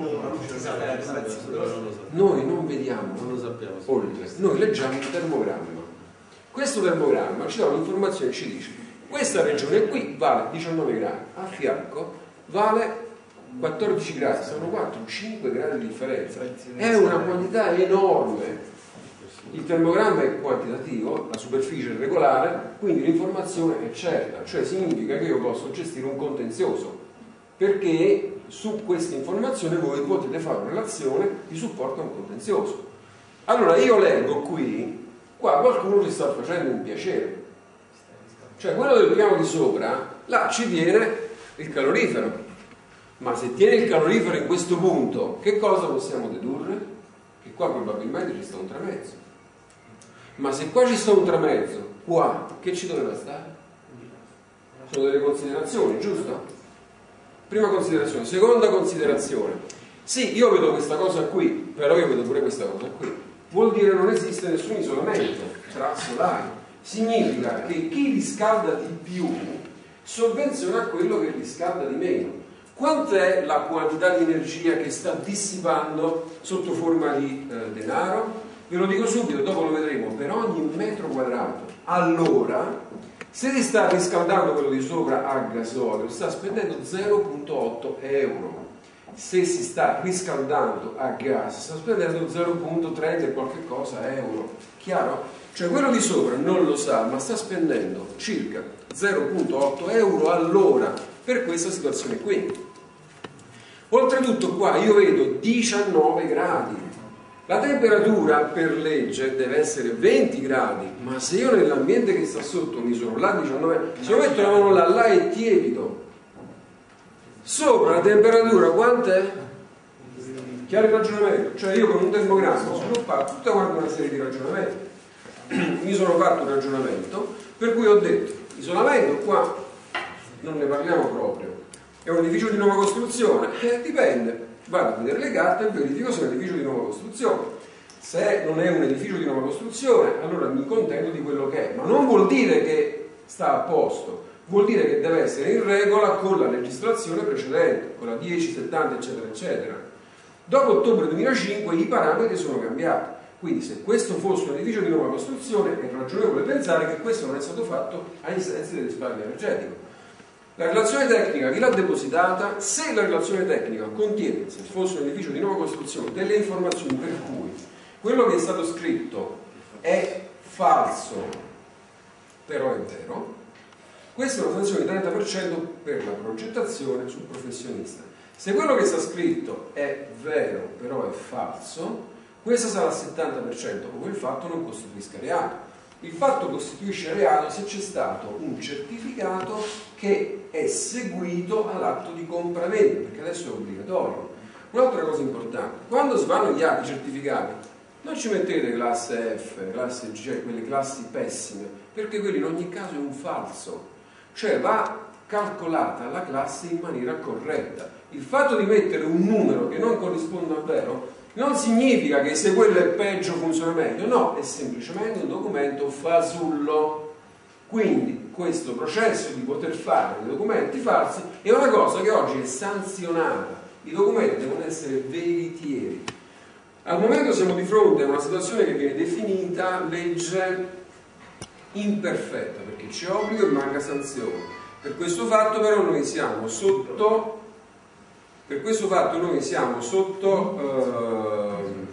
Noi non vediamo non lo sappiamo, oltre, noi leggiamo un termogramma. Questo termogramma ci dà un'informazione, ci dice questa regione qui vale 19 gradi, a fianco vale 14 gradi, sono 4-5 gradi di differenza. È una quantità enorme il termogramma è quantitativo, la superficie è regolare, quindi l'informazione è certa, cioè significa che io posso gestire un contenzioso, perché su questa informazione voi potete fare una relazione di supporto a un contenzioso. Allora io leggo qui, qua qualcuno ci sta facendo un piacere, cioè quello del piano di sopra, là ci tiene il calorifero, ma se tiene il calorifero in questo punto, che cosa possiamo dedurre? Che qua probabilmente ci sta un tramezzo ma se qua ci sta un tramezzo, qua, che ci doveva stare? Sono delle considerazioni, giusto? Prima considerazione. Seconda considerazione. Sì, io vedo questa cosa qui, però io vedo pure questa cosa qui. Vuol dire non esiste nessun isolamento tra solari. Significa che chi riscalda di più sovvenziona a quello che riscalda di meno. Quant'è la quantità di energia che sta dissipando sotto forma di eh, denaro? Ve lo dico subito, dopo lo vedremo, per ogni metro quadrato. Allora, se si sta riscaldando quello di sopra a gasolio, sta spendendo 0,8 euro. Se si sta riscaldando a gas, sta spendendo 0,30 e qualche cosa euro. Chiaro? Cioè quello di sopra non lo sa, ma sta spendendo circa 0,8 euro all'ora per questa situazione qui. Oltretutto qua io vedo 19 gradi, la temperatura per legge deve essere 20 gradi, ma se io nell'ambiente che sta sotto misuro là 19, se io metto la mano là, là è tiepido. Sopra la temperatura quant'è? Chiaro il ragionamento? Cioè io con un termogramma ho sviluppato tutta una serie di ragionamenti. mi sono fatto un ragionamento per cui ho detto isolamento qua non ne parliamo proprio è un edificio di nuova costruzione? Eh, dipende vado a vedere le carte e verifico se è un edificio di nuova costruzione. Se non è un edificio di nuova costruzione allora mi contento di quello che è. Ma non vuol dire che sta a posto vuol dire che deve essere in regola con la legislazione precedente con la 10, 70 eccetera eccetera. Dopo ottobre 2005 i parametri sono cambiati. Quindi se questo fosse un edificio di nuova costruzione è ragionevole pensare che questo non è stato fatto ai sensi del risparmio energetico. La relazione tecnica chi l'ha depositata? Se la relazione tecnica contiene, se fosse un edificio di nuova costruzione, delle informazioni per cui quello che è stato scritto è falso, però è vero, questa è una sanzione di 30% per la progettazione sul professionista. Se quello che sta scritto è vero, però è falso, questa sarà al 70%, come il fatto non costituisca reato. Il fatto costituisce reato se c'è stato un certificato che è seguito all'atto di compravendita, perché adesso è obbligatorio. Un'altra cosa importante, quando si fanno gli atti certificati, non ci mettete classe F, classe G, cioè quelle classi pessime, perché quello in ogni caso è un falso. Cioè va calcolata la classe in maniera corretta. Il fatto di mettere un numero che non corrisponde al vero non significa che se quello è peggio funziona meglio, no, è semplicemente un documento fasullo. Quindi questo processo di poter fare dei documenti falsi è una cosa che oggi è sanzionata. I documenti devono essere veritieri. Al momento siamo di fronte a una situazione che viene definita legge imperfetta, perché c'è obbligo e manca sanzione. Per questo fatto però noi siamo sotto per questo fatto noi siamo sotto eh,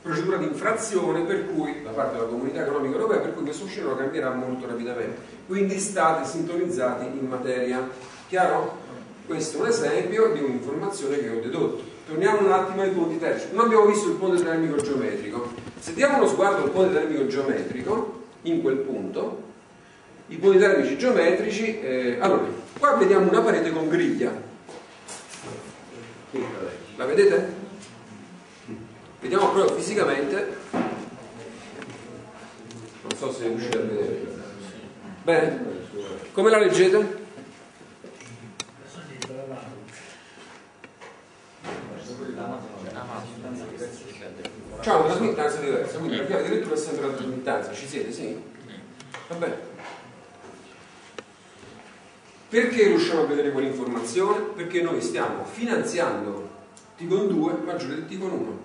procedura di infrazione per cui, da parte della comunità economica europea, per cui questo scenario cambierà molto rapidamente. Quindi state sintonizzati in materia. Chiaro? Questo è un esempio di un'informazione che ho dedotto. Torniamo un attimo ai punti termici. Non abbiamo visto il ponte termico geometrico. Se diamo uno sguardo al ponte termico geometrico, in quel punto, i punti termici geometrici, eh, allora, qua vediamo una parete con griglia, la vedete? Vediamo proprio fisicamente. Non so se riuscite a vedere. Bene? Come la leggete? C'è una trasmittanza diversa, quindi la chiave di lettura è sempre la trasmittanza. Ci siete? Sì? Va bene. Perché riusciamo a vedere quell'informazione? Perché noi stiamo finanziando Ticon 2 maggiore del Ticon 1.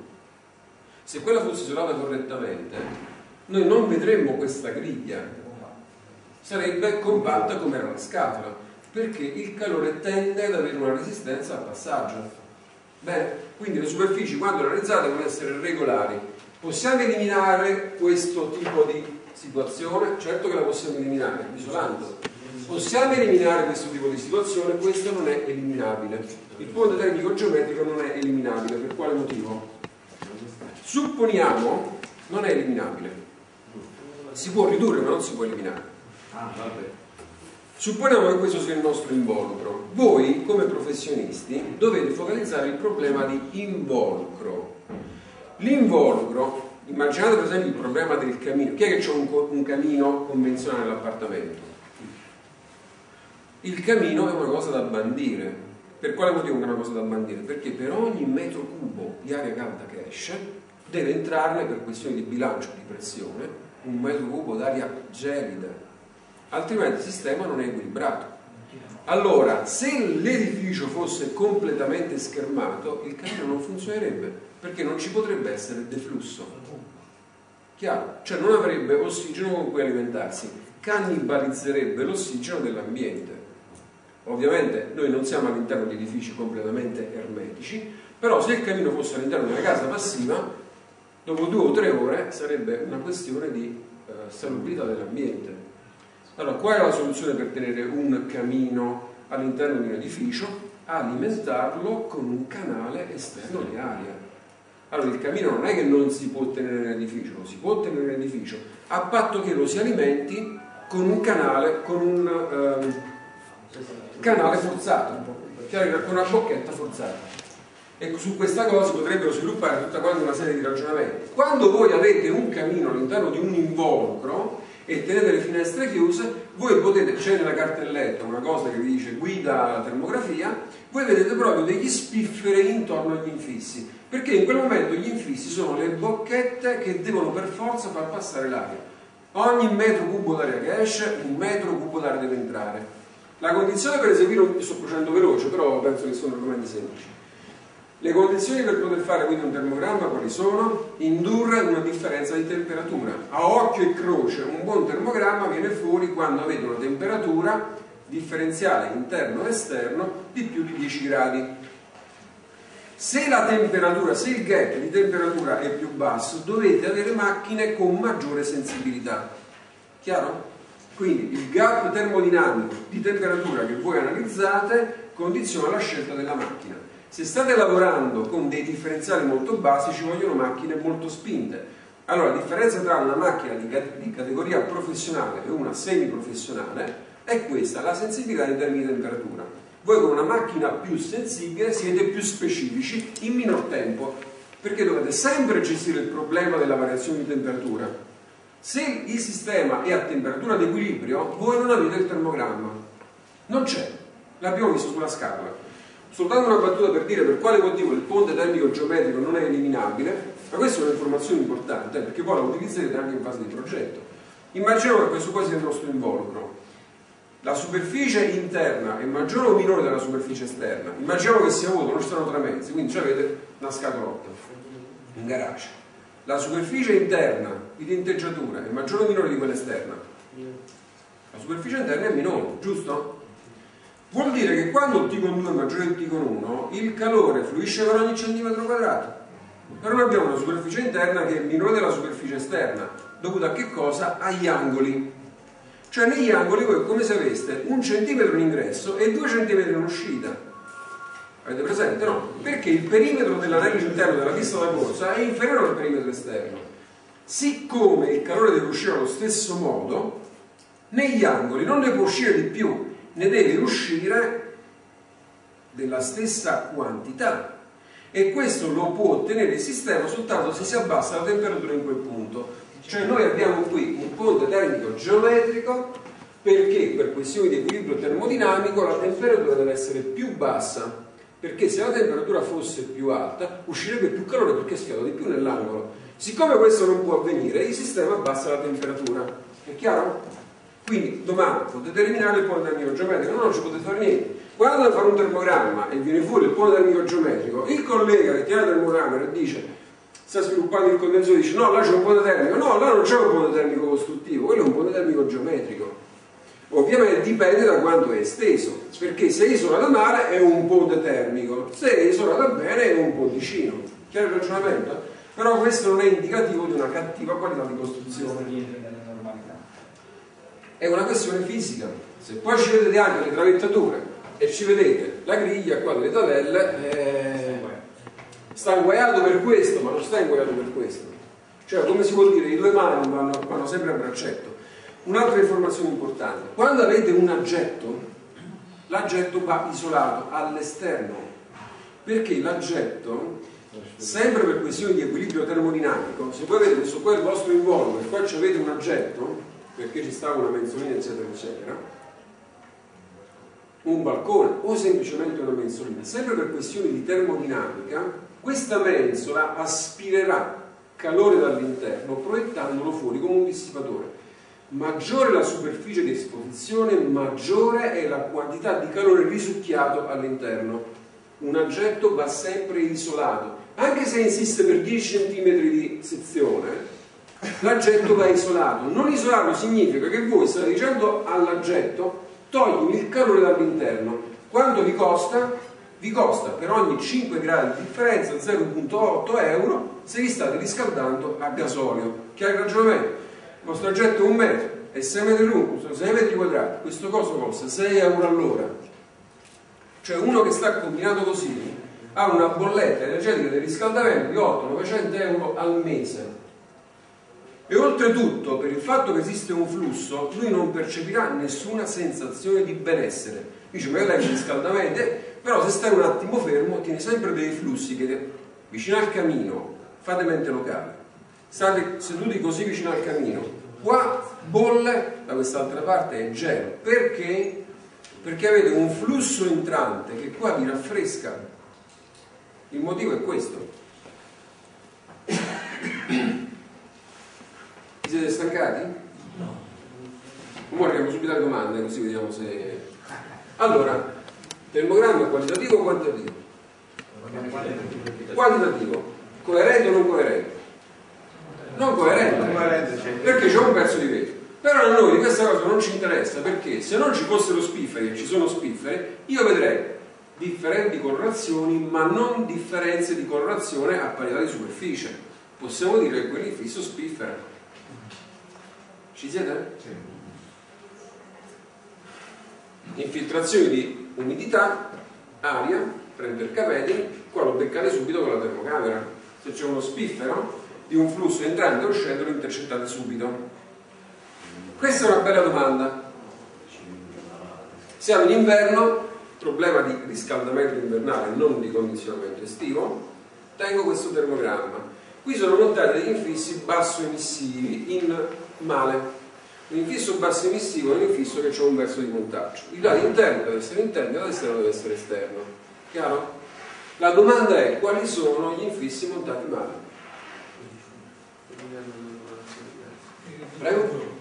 Se quella fosse isolata correttamente, noi non vedremmo questa griglia, sarebbe compatta come era la scatola, perché il calore tende ad avere una resistenza al passaggio. Bene, quindi le superfici quando realizzate devono essere regolari. Possiamo eliminare questo tipo di situazione? Certo che la possiamo eliminare, isolando possiamo eliminare questo tipo di situazione, questo non è eliminabile. Il ponte termico geometrico non è eliminabile, per quale motivo? Supponiamo non è eliminabile. Si può ridurre ma non si può eliminare. Supponiamo che questo sia il nostro involucro. Voi, come professionisti, dovete focalizzare il problema di involucro. L'involucro, immaginate per esempio il problema del camino. Chi è che ha un, un camino convenzionale all'appartamento? Il camino è una cosa da bandire. Per quale motivo è una cosa da bandire? Perché per ogni metro cubo di aria calda che esce deve entrarne per questioni di bilancio di pressione un metro cubo d'aria gelida, altrimenti il sistema non è equilibrato. Allora, se l'edificio fosse completamente schermato, il camino non funzionerebbe perché non ci potrebbe essere deflusso. Chiaro? Cioè non avrebbe ossigeno con cui alimentarsi, cannibalizzerebbe l'ossigeno dell'ambiente. Ovviamente noi non siamo all'interno di edifici completamente ermetici, però se il camino fosse all'interno di una casa passiva, dopo due o tre ore sarebbe una questione di eh, salubrità dell'ambiente. Allora, qual è la soluzione per tenere un camino all'interno di un edificio? Alimentarlo con un canale esterno di aria. Allora, il camino non è che non si può tenere in edificio, lo si può tenere in edificio, a patto che lo si alimenti con un canale, con un... Eh, canale forzato, cioè con una bocchetta forzata. e su questa cosa potrebbero sviluppare tutta quanta una serie di ragionamenti. Quando voi avete un camino all'interno di un involucro e tenete le finestre chiuse, voi potete, c'è nella cartelletta una cosa che vi dice guida alla termografia, voi vedete proprio degli spifferi intorno agli infissi, perché in quel momento gli infissi sono le bocchette che devono per forza far passare l'aria. Ogni metro cubo d'aria che esce, un metro cubo d'aria deve entrare. La condizione per eseguire, sto facendo veloce, però penso che sono argomenti semplici. Le condizioni per poter fare quindi un termogramma quali sono? Indurre una differenza di temperatura. A occhio e croce un buon termogramma viene fuori quando avete una temperatura differenziale interno e esterno di più di 10 gradi. Se la temperatura, se il gap di temperatura è più basso, dovete avere macchine con maggiore sensibilità. Chiaro? Quindi il gap termodinamico di temperatura che voi analizzate condiziona la scelta della macchina. Se state lavorando con dei differenziali molto bassi ci vogliono macchine molto spinte. Allora la differenza tra una macchina di, di categoria professionale e una semiprofessionale è questa, la sensibilità in termini di temperatura. Voi con una macchina più sensibile siete più specifici in minor tempo, perché dovete sempre gestire il problema della variazione di temperatura. Se il sistema è a temperatura d'equilibrio, voi non avete il termogramma. Non c'è. L'abbiamo visto sulla scatola. Soltanto una battuta per dire per quale motivo il ponte termico geometrico non è eliminabile, ma questa è un'informazione importante, perché poi la utilizzerete anche in fase di progetto. Immaginiamo che questo qua sia il nostro involucro la superficie interna è maggiore o minore della superficie esterna immaginiamo che sia vuoto, non ci sono tre mezzi quindi avete una scatolotta un garage la superficie interna di tinteggiatura è maggiore o minore di quella esterna? la superficie interna è minore, giusto? vuol dire che quando T con 2 è maggiore di T con 1 il calore fluisce per ogni centimetro quadrato però noi abbiamo una superficie interna che è minore della superficie esterna dovuta a che cosa? agli angoli cioè negli angoli voi è come se aveste un centimetro in ingresso e due centimetri in uscita. Avete presente? No? Perché il perimetro dell'anello interno della pista da corsa è inferiore al perimetro esterno. Siccome il calore deve uscire allo stesso modo, negli angoli non ne può uscire di più, ne deve uscire della stessa quantità. E questo lo può ottenere il sistema soltanto se si abbassa la temperatura in quel punto. Cioè noi abbiamo qui un ponte termico geometrico perché per questioni di equilibrio termodinamico la temperatura deve essere più bassa perché se la temperatura fosse più alta uscirebbe più calore perché schiada di più nell'angolo. Siccome questo non può avvenire, il sistema abbassa la temperatura. È chiaro? Quindi domani potete eliminare il ponte termico geometrico, no, non ci potete fare niente. Quando andate a fare un termogramma e viene fuori il ponte termico geometrico, il collega che tiene il termogramma dice sta sviluppando il condensatore dice no là c'è un ponte termico no là non c'è un ponte termico costruttivo quello è un ponte termico geometrico ovviamente dipende da quanto è esteso perché se isola da mare è un ponte termico se isola da bene è un ponticino chiaro il ragionamento? Però questo non è indicativo di una cattiva qualità di costruzione. È una questione fisica. Se poi ci vedete anche le travettature e ci vedete la griglia qua delle tabelle eh, sta inguaiato per questo, ma non sta inguaiato per questo. Cioè, come si può dire, i due mani vanno, vanno sempre a braccetto. Un'altra informazione importante, quando avete un aggetto, l'aggetto va isolato all'esterno, perché l'aggetto, sempre per questioni di equilibrio termodinamico, se voi vedete è il vostro involucro e qua avete un aggetto, perché ci sta una menzolina eccetera eccetera, un balcone o semplicemente una menzolina, sempre per questioni di termodinamica, questa mensola aspirerà calore dall'interno proiettandolo fuori come un dissipatore. Maggiore la superficie di esposizione, maggiore è la quantità di calore risucchiato all'interno. Un aggetto va sempre isolato, anche se insiste per 10 cm di sezione, l'aggetto va isolato. Non isolarlo significa che voi state dicendo all'aggetto toglimi il calore dall'interno. Quanto vi costa? vi costa per ogni 5 gradi di differenza 0.8 euro se vi state riscaldando a gasolio. Ha il ragionamento? Il vostro oggetto è un metro, è 6 metri lungo, sono 6 metri quadrati, questo coso costa 6 euro all'ora. Cioè uno che sta combinato così ha una bolletta energetica di riscaldamento di 8-900 euro al mese. E oltretutto, per il fatto che esiste un flusso, lui non percepirà nessuna sensazione di benessere. Dice, ma io tengo riscaldamento, però se stai un attimo fermo tieni sempre dei flussi che vicino al camino fate mente locale state seduti così vicino al camino qua bolle da quest'altra parte è gelo perché? perché avete un flusso entrante che qua vi raffresca il motivo è questo. Vi siete stancati? no. Ora arriviamo subito alle domande così vediamo se allora termogramma qualitativo o quantitativo? quantitativo. Coerente o non coerente? non coerente. Perché c'è un pezzo di vetro. Però a noi di questa cosa non ci interessa perché se non ci fossero spifferi e ci sono spifferi io vedrei differenti colorazioni ma non differenze di colorazione a parità di superficie possiamo dire che quell'infisso spiffera ci siete? Sì infiltrazioni di umidità, aria, prende il capelli, qua lo beccate subito con la termocamera. Se c'è uno spiffero di un flusso entrante o uscente lo intercettate subito. Questa è una bella domanda. Siamo in inverno, problema di riscaldamento invernale, non di condizionamento estivo, tengo questo termogramma. Qui sono montati degli infissi basso emissivi in male un infisso basso emissivo è un infisso che ha un verso di montaggio. Il lato interno deve essere interno e l'esterno deve essere esterno. Chiaro? La domanda è quali sono gli infissi montati male? Prego?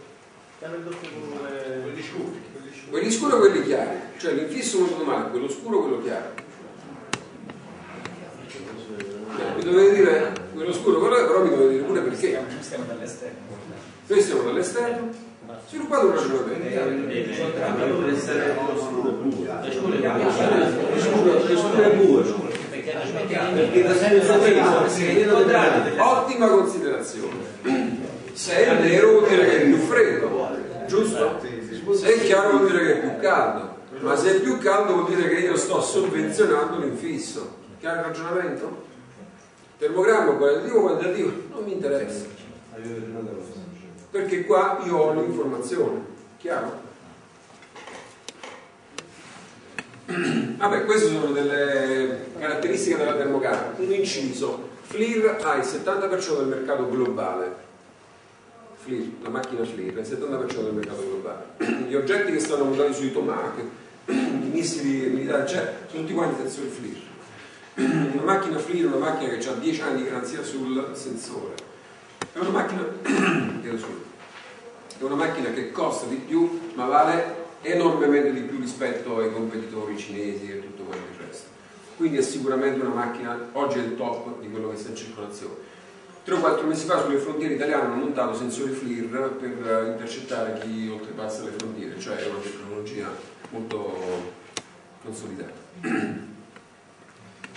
Quelli scuri. Quelli scuri o quelli chiari? Cioè l'infisso montato male, quello scuro o quello chiaro? Mi dovete dire quello scuro, però mi dovete dire pure perché. Noi stiamo dall'esterno. Noi stiamo dall'esterno Sviluppate un ragionamento. Ottima considerazione. Se è nero vuol dire che è più freddo, giusto? Se è chiaro vuol dire che è più caldo, ma se è più caldo vuol dire che io sto sovvenzionando l'infisso. Chiaro il ragionamento? Termogramma qualitativo o quantitativo? Non mi interessa perché qua io ho l'informazione, chiaro? Vabbè, queste sono delle caratteristiche della termocamera. Un inciso, FLIR ha il 70% del mercato globale. FLIR, la macchina FLIR, il 70% del mercato globale. Gli oggetti che stanno montati sui Tomahawk, i missili militari, cioè, sono tutti quanti sezioni FLIR. Una macchina FLIR è una macchina che ha 10 anni di garanzia sul sensore è una macchina, è una macchina che costa di più ma vale enormemente di più rispetto ai competitori cinesi e tutto quello che resto. Quindi è sicuramente una macchina, oggi è il top di quello che sta in circolazione. Tre o quattro mesi fa sulle frontiere italiane hanno montato sensori FLIR per intercettare chi oltrepassa le frontiere, cioè è una tecnologia molto consolidata.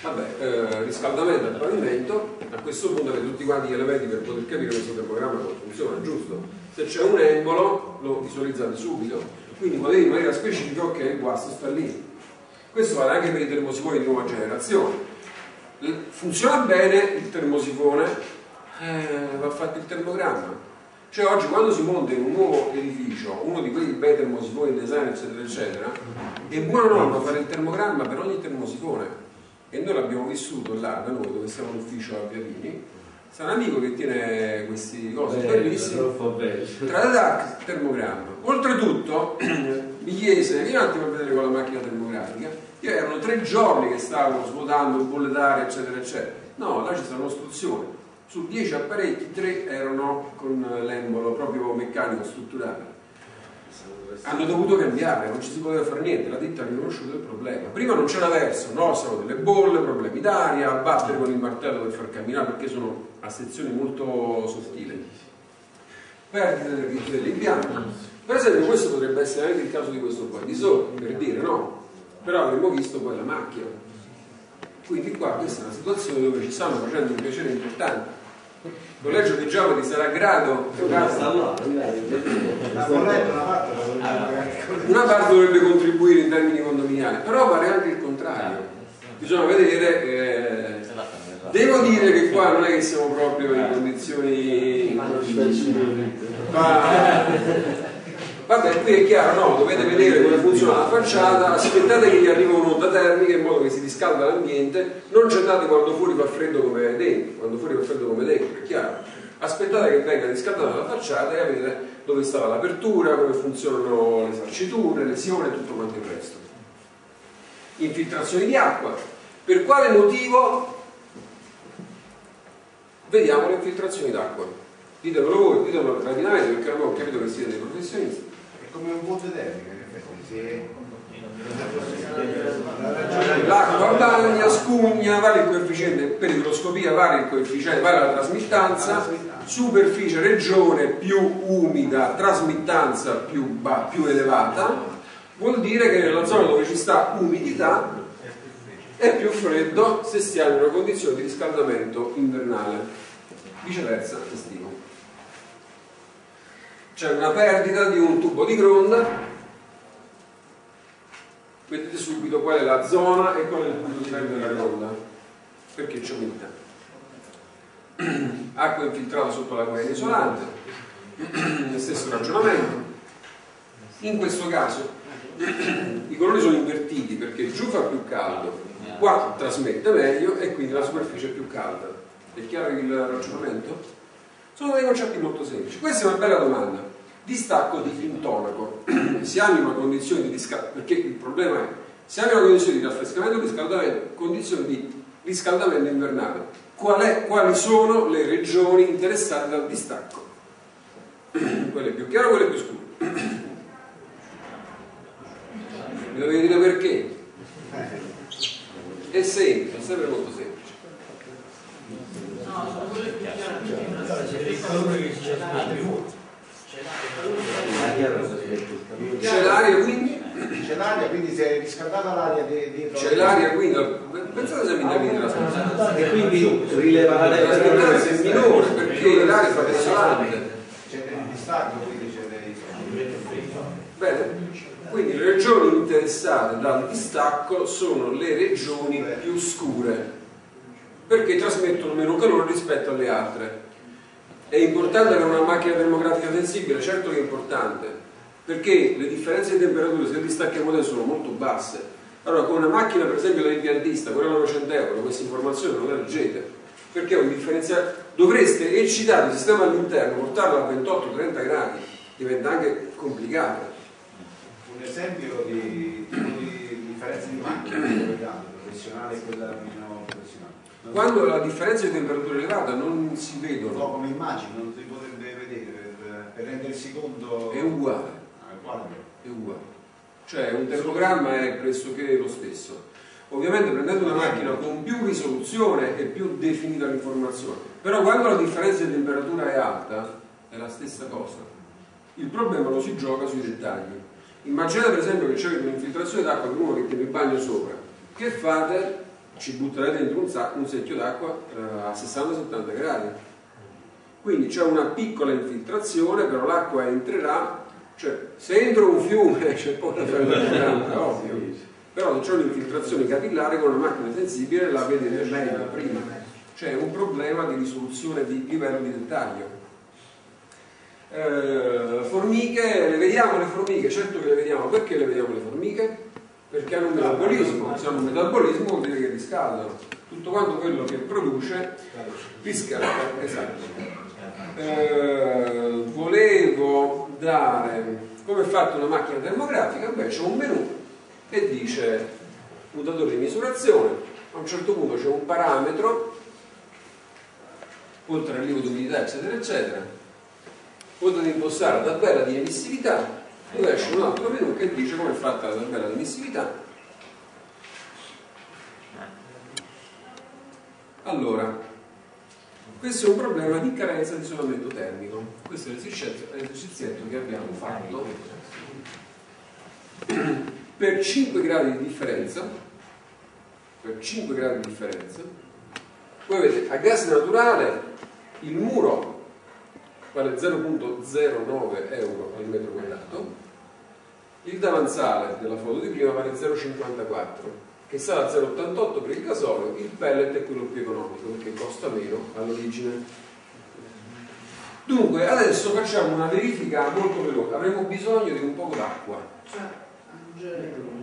Vabbè, eh, riscaldamento al pavimento, a questo punto avete tutti quanti gli elementi per poter capire questo termogramma come funziona, giusto? Se c'è un embolo lo visualizzate subito, quindi potete in maniera specifica, ok, il guasto sta lì. Questo vale anche per i termosifoni di nuova generazione. Funziona bene il termosifone, eh, va fatto il termogramma. Cioè oggi quando si monta in un nuovo edificio, uno di quei bei termosifoni design eccetera eccetera, è buona norma fare il termogramma per ogni termosifone. E noi l'abbiamo vissuto là da noi dove siamo l'ufficio a Viavini c'è un amico che tiene questi cose bellissimi tra le termogramma. Oltretutto mi chiese vieni un attimo a vedere con la macchina termografica. Io erano tre giorni che stavo svuotando bolletare eccetera eccetera. No là c'è stata un'ostruzione su dieci apparecchi tre erano con l'embolo proprio meccanico strutturale hanno dovuto cambiare, non ci si poteva fare niente, la ditta ha riconosciuto il problema. Prima non c'era verso, no, sono delle bolle, problemi d'aria, battere con il martello per far camminare perché sono a sezioni molto sottili. Perdite dell'impianto. Per esempio questo potrebbe essere anche il caso di questo qua, di solo, per dire no, però avremmo visto poi la macchina. Quindi qua questa è una situazione dove ci stanno facendo un piacere importante. Il collegio di giovani sarà grado una parte dovrebbe contribuire in termini condominiali però vale anche il contrario. Bisogna vedere eh, devo dire che qua non è che siamo proprio in condizioni ma, Vabbè, qui è chiaro, no, dovete vedere come funziona la facciata, aspettate che gli arriva un'onda termica in modo che si riscalda l'ambiente, non accendate quando fuori fa freddo come dentro, quando fuori fa freddo come dentro, è chiaro. Aspettate che venga riscaldata la facciata e avete dove stava l'apertura, come funzionano le farciture, le lesioni e tutto quanto il resto. Infiltrazioni di acqua. Per quale motivo? Vediamo le infiltrazioni d'acqua. Ditemelo voi, ditemelo rapidamente perché non ho capito che siete dei professionisti come un vuoto termico in effetti l'acqua bagna, scugna, vale il coefficiente per igroscopia, vale il coefficiente, vale la trasmittanza, superficie regione più umida, trasmittanza più, più elevata, vuol dire che nella zona dove ci sta umidità è più freddo se stiamo in una condizione di riscaldamento invernale, viceversa estivo c'è una perdita di un tubo di gronda. Vedete subito qual è la zona e qual è il punto di perdita della gronda. Perché c'è umidità. Acqua infiltrata sotto la guaina isolante stesso ragionamento. In questo caso i colori sono invertiti perché giù fa più caldo qua trasmette meglio e quindi la superficie è più calda. È chiaro il ragionamento? Sono dei concetti molto semplici. Questa è una bella domanda. Distacco di intonaco. Siamo in una condizione di riscaldamento, perché il problema è, siamo in una condizione di raffrescamento o riscaldamento, condizione di riscaldamento invernale. Qual è, quali sono le regioni interessate dal distacco? quelle più chiare o quelle più scure? Mi dovete dire perché? È semplice, è sempre molto semplice. No, sono quelle più c'è l'aria quindi? C'è l'aria quindi si è riscaldata l'aria dietro. C'è l'aria quindi, pensate se mi indagini la spazzatura. E quindi rileva la temperatura è minore perché l'aria fa desolante. C'è il distacco quindi c'è dei Bene, quindi le regioni interessate dal distacco sono le regioni più scure perché trasmettono meno calore rispetto alle altre. È importante avere una macchina termografica sensibile? Certo che è importante, perché le differenze di temperatura se li stacchiamo adesso sono molto basse. Allora con una macchina per esempio da impiantista, quella 900 euro, queste informazioni non le leggete, perché un differenziale dovreste eccitare il sistema all'interno, portarlo a 28-30 gradi, diventa anche complicato. Un esempio di, di differenza di macchina professionale e quella. Quando la differenza di temperatura è elevata non si vedono. No, come immagino, non si potrebbe vedere per, per rendersi conto. È uguale. Ah, è uguale. Cioè un termogramma è pressoché lo stesso. Ovviamente prendendo una macchina con più risoluzione è più definita l'informazione, però quando la differenza di temperatura è alta è la stessa cosa. Il problema lo si gioca sui dettagli. Immaginate per esempio che c'è un'infiltrazione d'acqua per uno che tiene il bagno sopra. Che fate? Ci butterete dentro un, sacco, un secchio d'acqua eh, a 60-70 gradi. Quindi c'è una piccola infiltrazione, però l'acqua entrerà, cioè se entro un fiume c'è poca fermata, ovvio. Però se c'è un'infiltrazione capillare con una macchina sensibile la vedete meglio prima. C'è un problema di risoluzione di livello di dettaglio. Eh, formiche, le vediamo le formiche? Certo che le vediamo, perché le vediamo le formiche? Perché hanno un metabolismo, se hanno un metabolismo vuol dire che riscaldano. Tutto quanto quello che produce riscalda, esatto. Eh, volevo dare come è fatta una macchina termografica, beh c'è un menu che dice mutatore di misurazione, a un certo punto c'è un parametro, oltre al livello di umidità eccetera eccetera, potete impostare la tabella di emissività poi esce un altro menu che dice come è fatta la tabella di emissività allora questo è un problema di carenza di isolamento termico. Questo è l'esercizietto che abbiamo fatto. Per 5 gradi di differenza per 5 gradi di differenza voi vedete a gas naturale il muro vale 0.09 euro al metro quadrato il davanzale della foto di prima vale 0,54 che sarà 0,88 per il gasolio, il pellet è quello più economico perché costa meno all'origine. Dunque, adesso facciamo una verifica molto veloce. Avremo bisogno di un po' d'acqua.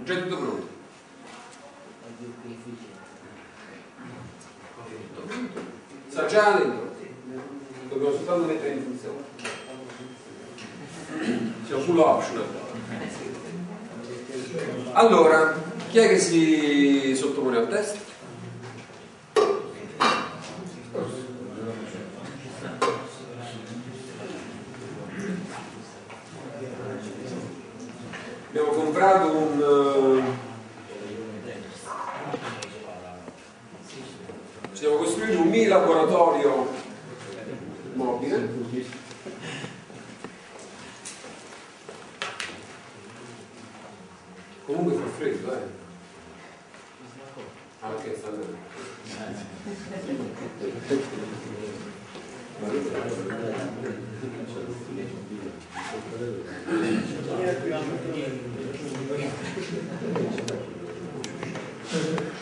Già tutto pronto. Sta già dentro. Dobbiamo soltanto mettere in funzione. Siamo sull'optional. Allora, chi è che si sottopone al test? Abbiamo comprato un... eh, Stiamo costruendo un mini laboratorio mobile. Comunque fa freddo, eh. Anche sta andando.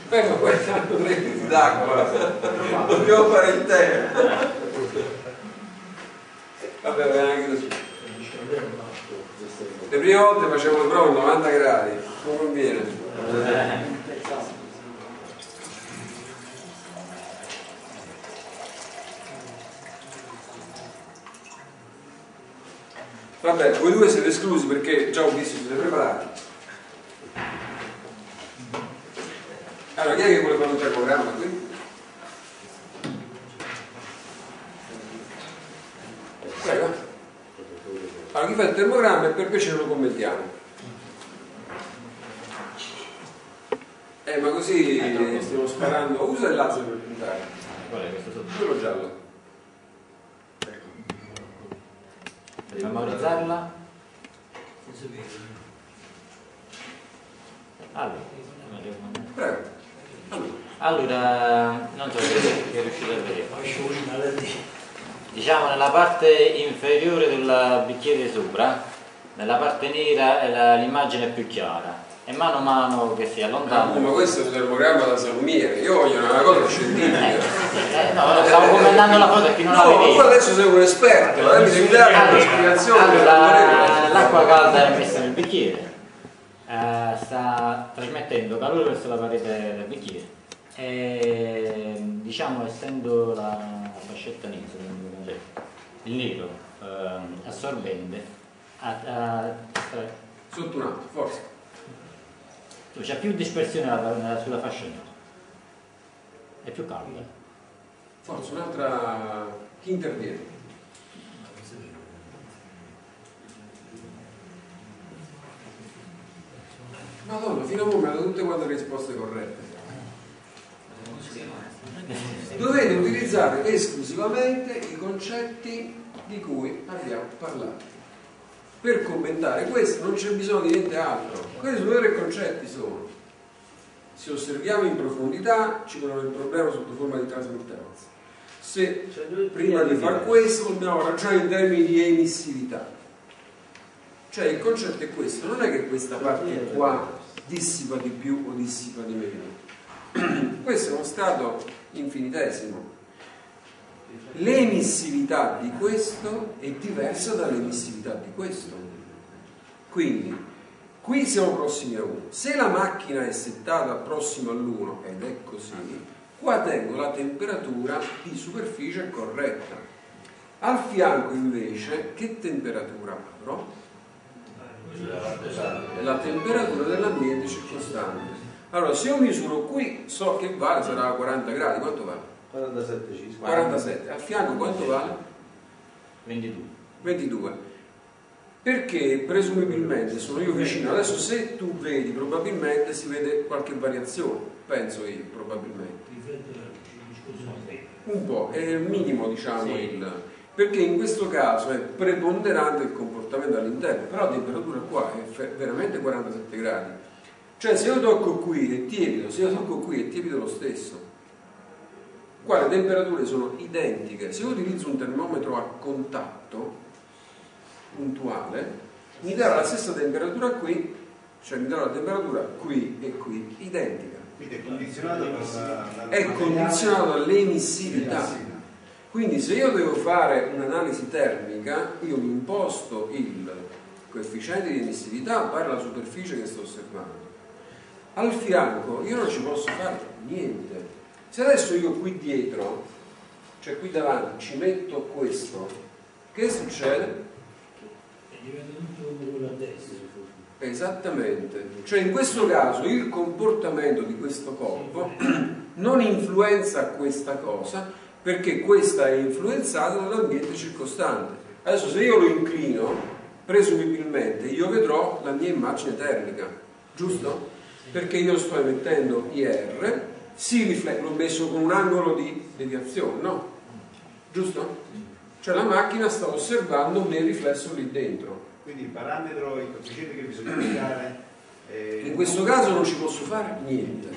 Beh, ma questi hanno tre litri d'acqua, dobbiamo fare il tè. Vabbè, va anche così. Le prime volte facevo le prove a 90 gradi, non conviene. Vabbè, voi due siete esclusi perché già ho visto che siete preparati. Allora, chi è che vuole fare un termogramma qui? Prego. Allora, chi fa il termogramma e per piacere lo commentiamo. Eh, ma così stiamo sparando. Usa il laser per puntare. Qual è questo sotto? Quello giallo. Per memorizzarla? Allora, come devo mandare? Prego. Allora, Allora, non so se è riuscito a vedere. Diciamo nella parte inferiore del bicchiere sopra, nella parte nera è la- l'immagine più chiara e mano a mano che si ah, allontana... ma questo è un termogramma da salumiere. Io voglio una cosa scientifica. Eh, no, stavo commentando la foto e chi non la No, ma tu vedeva. adesso sei un esperto, allora mi devi dare una spiegazione. Allora, l'acqua calda è messa nel bicchiere, eh, sta trasmettendo calore verso la parete del bicchiere e diciamo essendo la fascetta nera, il nero ehm, assorbente, a- a- Sotto un attimo, forza. c'è più dispersione sulla fascia nera, è più calda. Forza, un'altra. Chi interviene? Madonna, fino a ora mi ha dato tutte quante le risposte corrette. Dovete utilizzare esclusivamente i concetti di cui abbiamo parlato. Per commentare questo non c'è bisogno di niente altro. Questi sono tre concetti sono. Se osserviamo in profondità ci poniamo il problema sotto forma di trasmittanza. Se prima di far questo dobbiamo ragionare in termini di emissività. Cioè il concetto è questo, non è che questa parte qua dissipa di più o dissipa di meno. Questo è uno stato infinitesimo. L'emissività di questo è diversa dall'emissività di questo. Quindi, qui siamo prossimi a 1. Se la macchina è settata prossimo all'1, ed è così, qua tengo la temperatura di superficie corretta. Al fianco invece, che temperatura avrò? La temperatura dell'ambiente circostante. Allora, se io misuro qui, so che vale, sarà 40 gradi, quanto vale? 47 circa. 47. Al fianco quanto vale? 22. 22. Perché presumibilmente sono io vicino. Adesso se tu vedi, probabilmente si vede qualche variazione, penso io, probabilmente. Un po', è il minimo diciamo il... Perché in questo caso è preponderante il comportamento all'interno, però la temperatura qua è veramente 47 gradi. Cioè se io tocco qui è tiepido, se io tocco qui è tiepido lo stesso. Qua le temperature sono identiche. Se io utilizzo un termometro a contatto puntuale, mi darà la stessa temperatura qui, cioè mi darà la temperatura qui e qui, identica. Quindi è condizionato È condizionato dall'emissività. Quindi se io devo fare un'analisi termica, io mi imposto il coefficiente di emissività pari alla superficie che sto osservando. Al fianco io non ci posso fare niente. Se adesso io qui dietro, cioè qui davanti, ci metto questo, che succede? diventa tutto come quello a destra. Esattamente, cioè in questo caso il comportamento di questo corpo non influenza questa cosa perché questa è influenzata dall'ambiente circostante. Adesso se io lo inclino, presumibilmente io vedrò la mia immagine termica, giusto? Perché io sto emettendo IR, si riflette, l'ho messo con un angolo di deviazione, no? Giusto? Cioè la macchina sta osservando me riflesso lì dentro. Quindi il parametro, il coefficiente che bisogna applicare è... In questo caso non ci posso fare niente,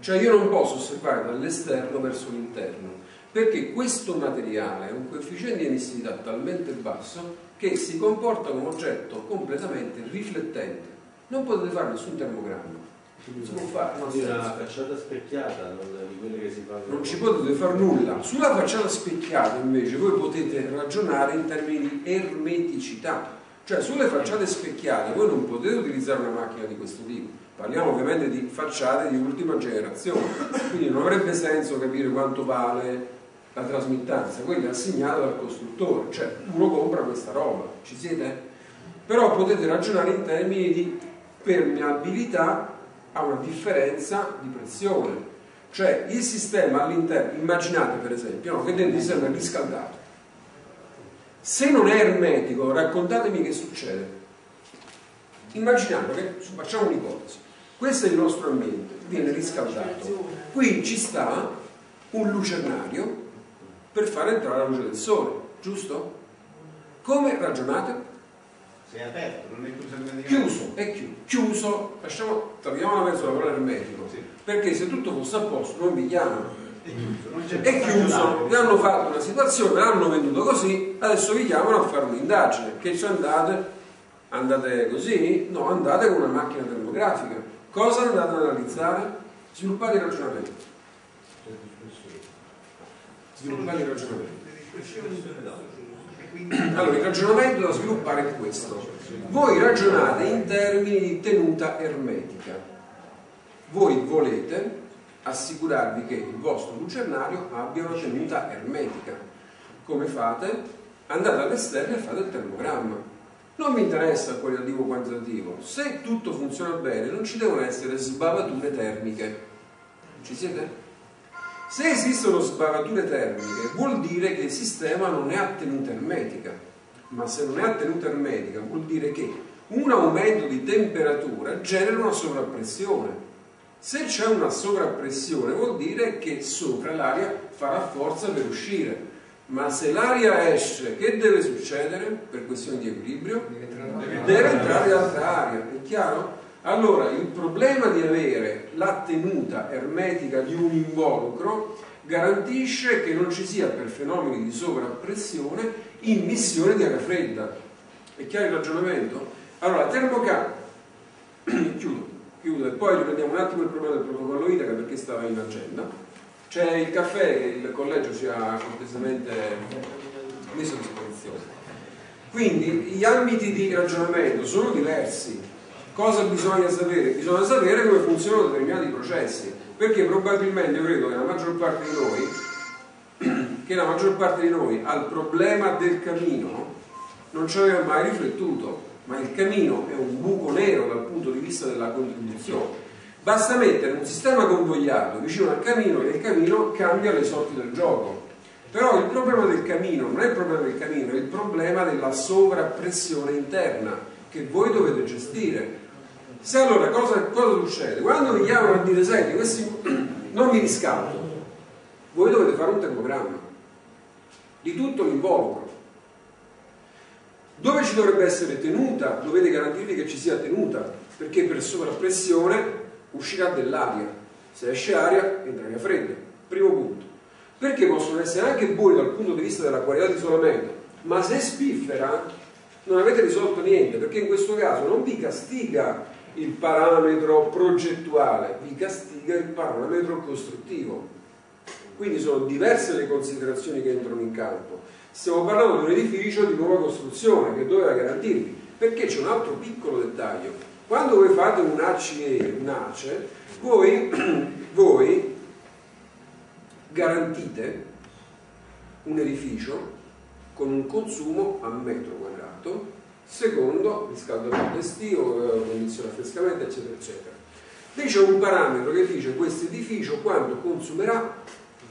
cioè io non posso osservare dall'esterno verso l'interno, perché questo materiale ha un coefficiente di emissività talmente basso che si comporta come oggetto completamente riflettente. Non potete fare nessun termogramma. Non si può fare, non una facciata specchiata, non di quelle che si fanno. non ci potete fare nulla. Sulla facciata specchiata invece voi potete ragionare in termini di ermeticità, cioè sulle facciate specchiate voi non potete utilizzare una macchina di questo tipo. Parliamo ovviamente di facciate di ultima generazione, quindi non avrebbe senso capire quanto vale la trasmittanza, quella è assegnata dal costruttore, cioè uno compra questa roba, ci siete? Però potete ragionare in termini di permeabilità a una differenza di pressione, cioè il sistema all'interno, immaginate per esempio no, che dentro il sistema è riscaldato. Se non è ermetico, raccontatemi che succede. Immaginiamo che, facciamo un'ipotesi, questo è il nostro ambiente, viene riscaldato. Qui ci sta un lucernario per far entrare la luce del sole, giusto? Come ragionate? Se è aperto, non è chiuso hermeticamente. Chiuso, è chiuso. Chiuso, lasciamo, togliamo la mezzo la parola ermetico, Sì. perché se tutto fosse a posto non vi chiamano. È chiuso, È chiuso, vi hanno fatto una situazione, l'hanno venduto così, adesso vi chiamano a fare un'indagine. Che ci andate? Andate così? No, andate con una macchina termografica. Cosa andate ad analizzare? Sviluppate il ragionamento. Sviluppate il ragionamento. Allora, il ragionamento da sviluppare è questo. Voi ragionate in termini di tenuta ermetica. Voi volete assicurarvi che il vostro lucernario abbia una tenuta ermetica. Come fate? Andate all'esterno e fate il termogramma. Non mi interessa il qualitativo quantitativo. Se tutto funziona bene, non ci devono essere sbavature termiche. Ci siete? Se esistono sbavature termiche vuol dire che il sistema non è a tenuta ermetica, ma se non è a tenuta ermetica vuol dire che un aumento di temperatura genera una sovrappressione. Se c'è una sovrappressione vuol dire che sopra l'aria farà forza per uscire, ma se l'aria esce che deve succedere per questione di equilibrio? Deve entrare altra aria, è chiaro? Allora, il problema di avere la tenuta ermetica di un involucro garantisce che non ci sia per fenomeni di sovrappressione immissione di aria fredda. È chiaro il ragionamento? Allora, termocamera, chiudo, chiudo e poi riprendiamo un attimo il problema del protocollo Itaca perché stava in agenda. C'è il caffè che il collegio ci ha cortesemente messo a disposizione. Quindi gli ambiti di ragionamento sono diversi. Cosa bisogna sapere? Bisogna sapere come funzionano determinati processi, perché probabilmente io credo che la maggior parte di noi, che la maggior parte di noi al problema del camino non ci aveva mai riflettuto, ma il camino è un buco nero dal punto di vista della contribuzione. Basta mettere un sistema convogliato vicino al camino e il camino cambia le sorti del gioco. Però il problema del camino non è il problema del camino, è il problema della sovrappressione interna che voi dovete gestire. Se allora cosa, cosa succede? Quando vi chiamano a dire senti, questi non mi riscaldo, voi dovete fare un termogramma di tutto l'involucro. Dove ci dovrebbe essere tenuta, dovete garantirvi che ci sia tenuta, perché per sovrappressione uscirà dell'aria. Se esce aria, entra aria fredda. Primo punto. Perché possono essere anche buoni dal punto di vista della qualità di isolamento, ma se spiffera non avete risolto niente, perché in questo caso non vi castiga il parametro progettuale, vi castiga il parametro costruttivo. quindi sono diverse le considerazioni che entrano in campo. Stiamo parlando di un edificio di nuova costruzione che doveva garantirvi, perché c'è un altro piccolo dettaglio. Quando voi fate un ACE, un ACE voi, voi garantite un edificio con un consumo a metro quadrato secondo riscaldamento estivo, eh, condizione affrescamento, eccetera, eccetera. Lì c'è un parametro che dice questo edificio quanto consumerà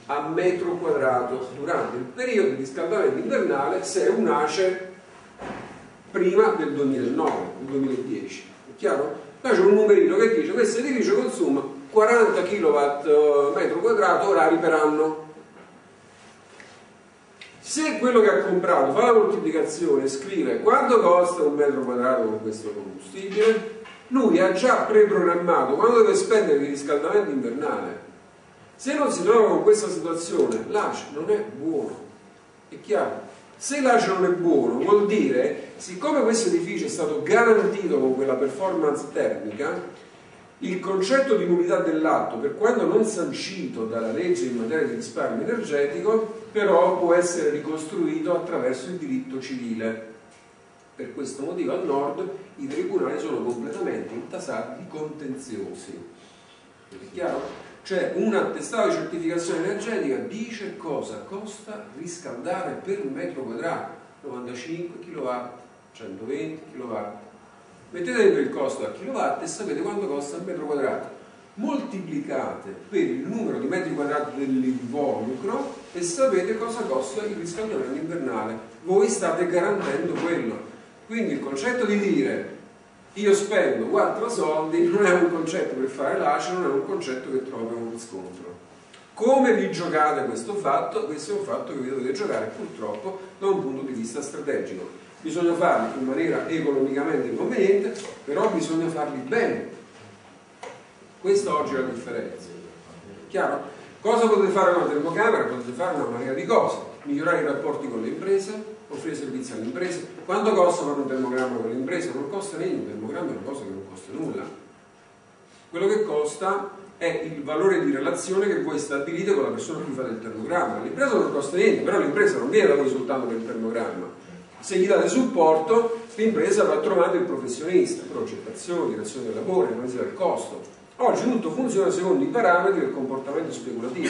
a metro quadrato durante il periodo di riscaldamento invernale se è un ACE prima del 2009, del 2010. È chiaro? Là c'è un numerino che dice questo edificio consuma 40 kW metro quadrato orari per anno. Se quello che ha comprato fa la moltiplicazione e scrive quanto costa un metro quadrato con questo combustibile, lui ha già preprogrammato quando deve spendere il riscaldamento invernale. Se non si trova con questa situazione, l'ACE non è buono. È chiaro? Se l'ACE non è buono, vuol dire, siccome questo edificio è stato garantito con quella performance termica, il concetto di nullità dell'atto, per quanto non sancito dalla legge in materia di risparmio energetico, però può essere ricostruito attraverso il diritto civile. Per questo motivo al nord i tribunali sono completamente intasati di contenziosi. È chiaro? Cioè un attestato di certificazione energetica dice cosa costa riscaldare per metro quadrato, 95 kW, 120 kW. Mettete dentro il costo a kilowatt e sapete quanto costa il metro quadrato. Moltiplicate per il numero di metri quadrati dell'involucro e sapete cosa costa il riscaldamento invernale. Voi state garantendo quello. Quindi il concetto di dire io spendo quattro soldi non è un concetto per fare l'ACE, non è un concetto che trova un riscontro. Come vi giocate questo fatto? Questo è un fatto che vi dovete giocare purtroppo da un punto di vista strategico. Bisogna farli in maniera economicamente conveniente, però bisogna farli bene. Questa oggi è la differenza. Chiaro? Cosa potete fare con la termocamera? Potete fare una maniera di cose. Migliorare i rapporti con le imprese, offrire servizi alle imprese. Quanto costa fare un termogramma con le imprese? Non costa niente, un termogramma è una cosa che non costa nulla. Quello che costa è il valore di relazione che voi stabilite con la persona a cui fate il termogramma. L'impresa non costa niente, però l'impresa non viene da voi soltanto per il termogramma. Se gli date supporto, l'impresa va trovando il professionista, progettazione, direzione del lavoro, analisi del costo. Oggi tutto funziona secondo i parametri del comportamento speculativo.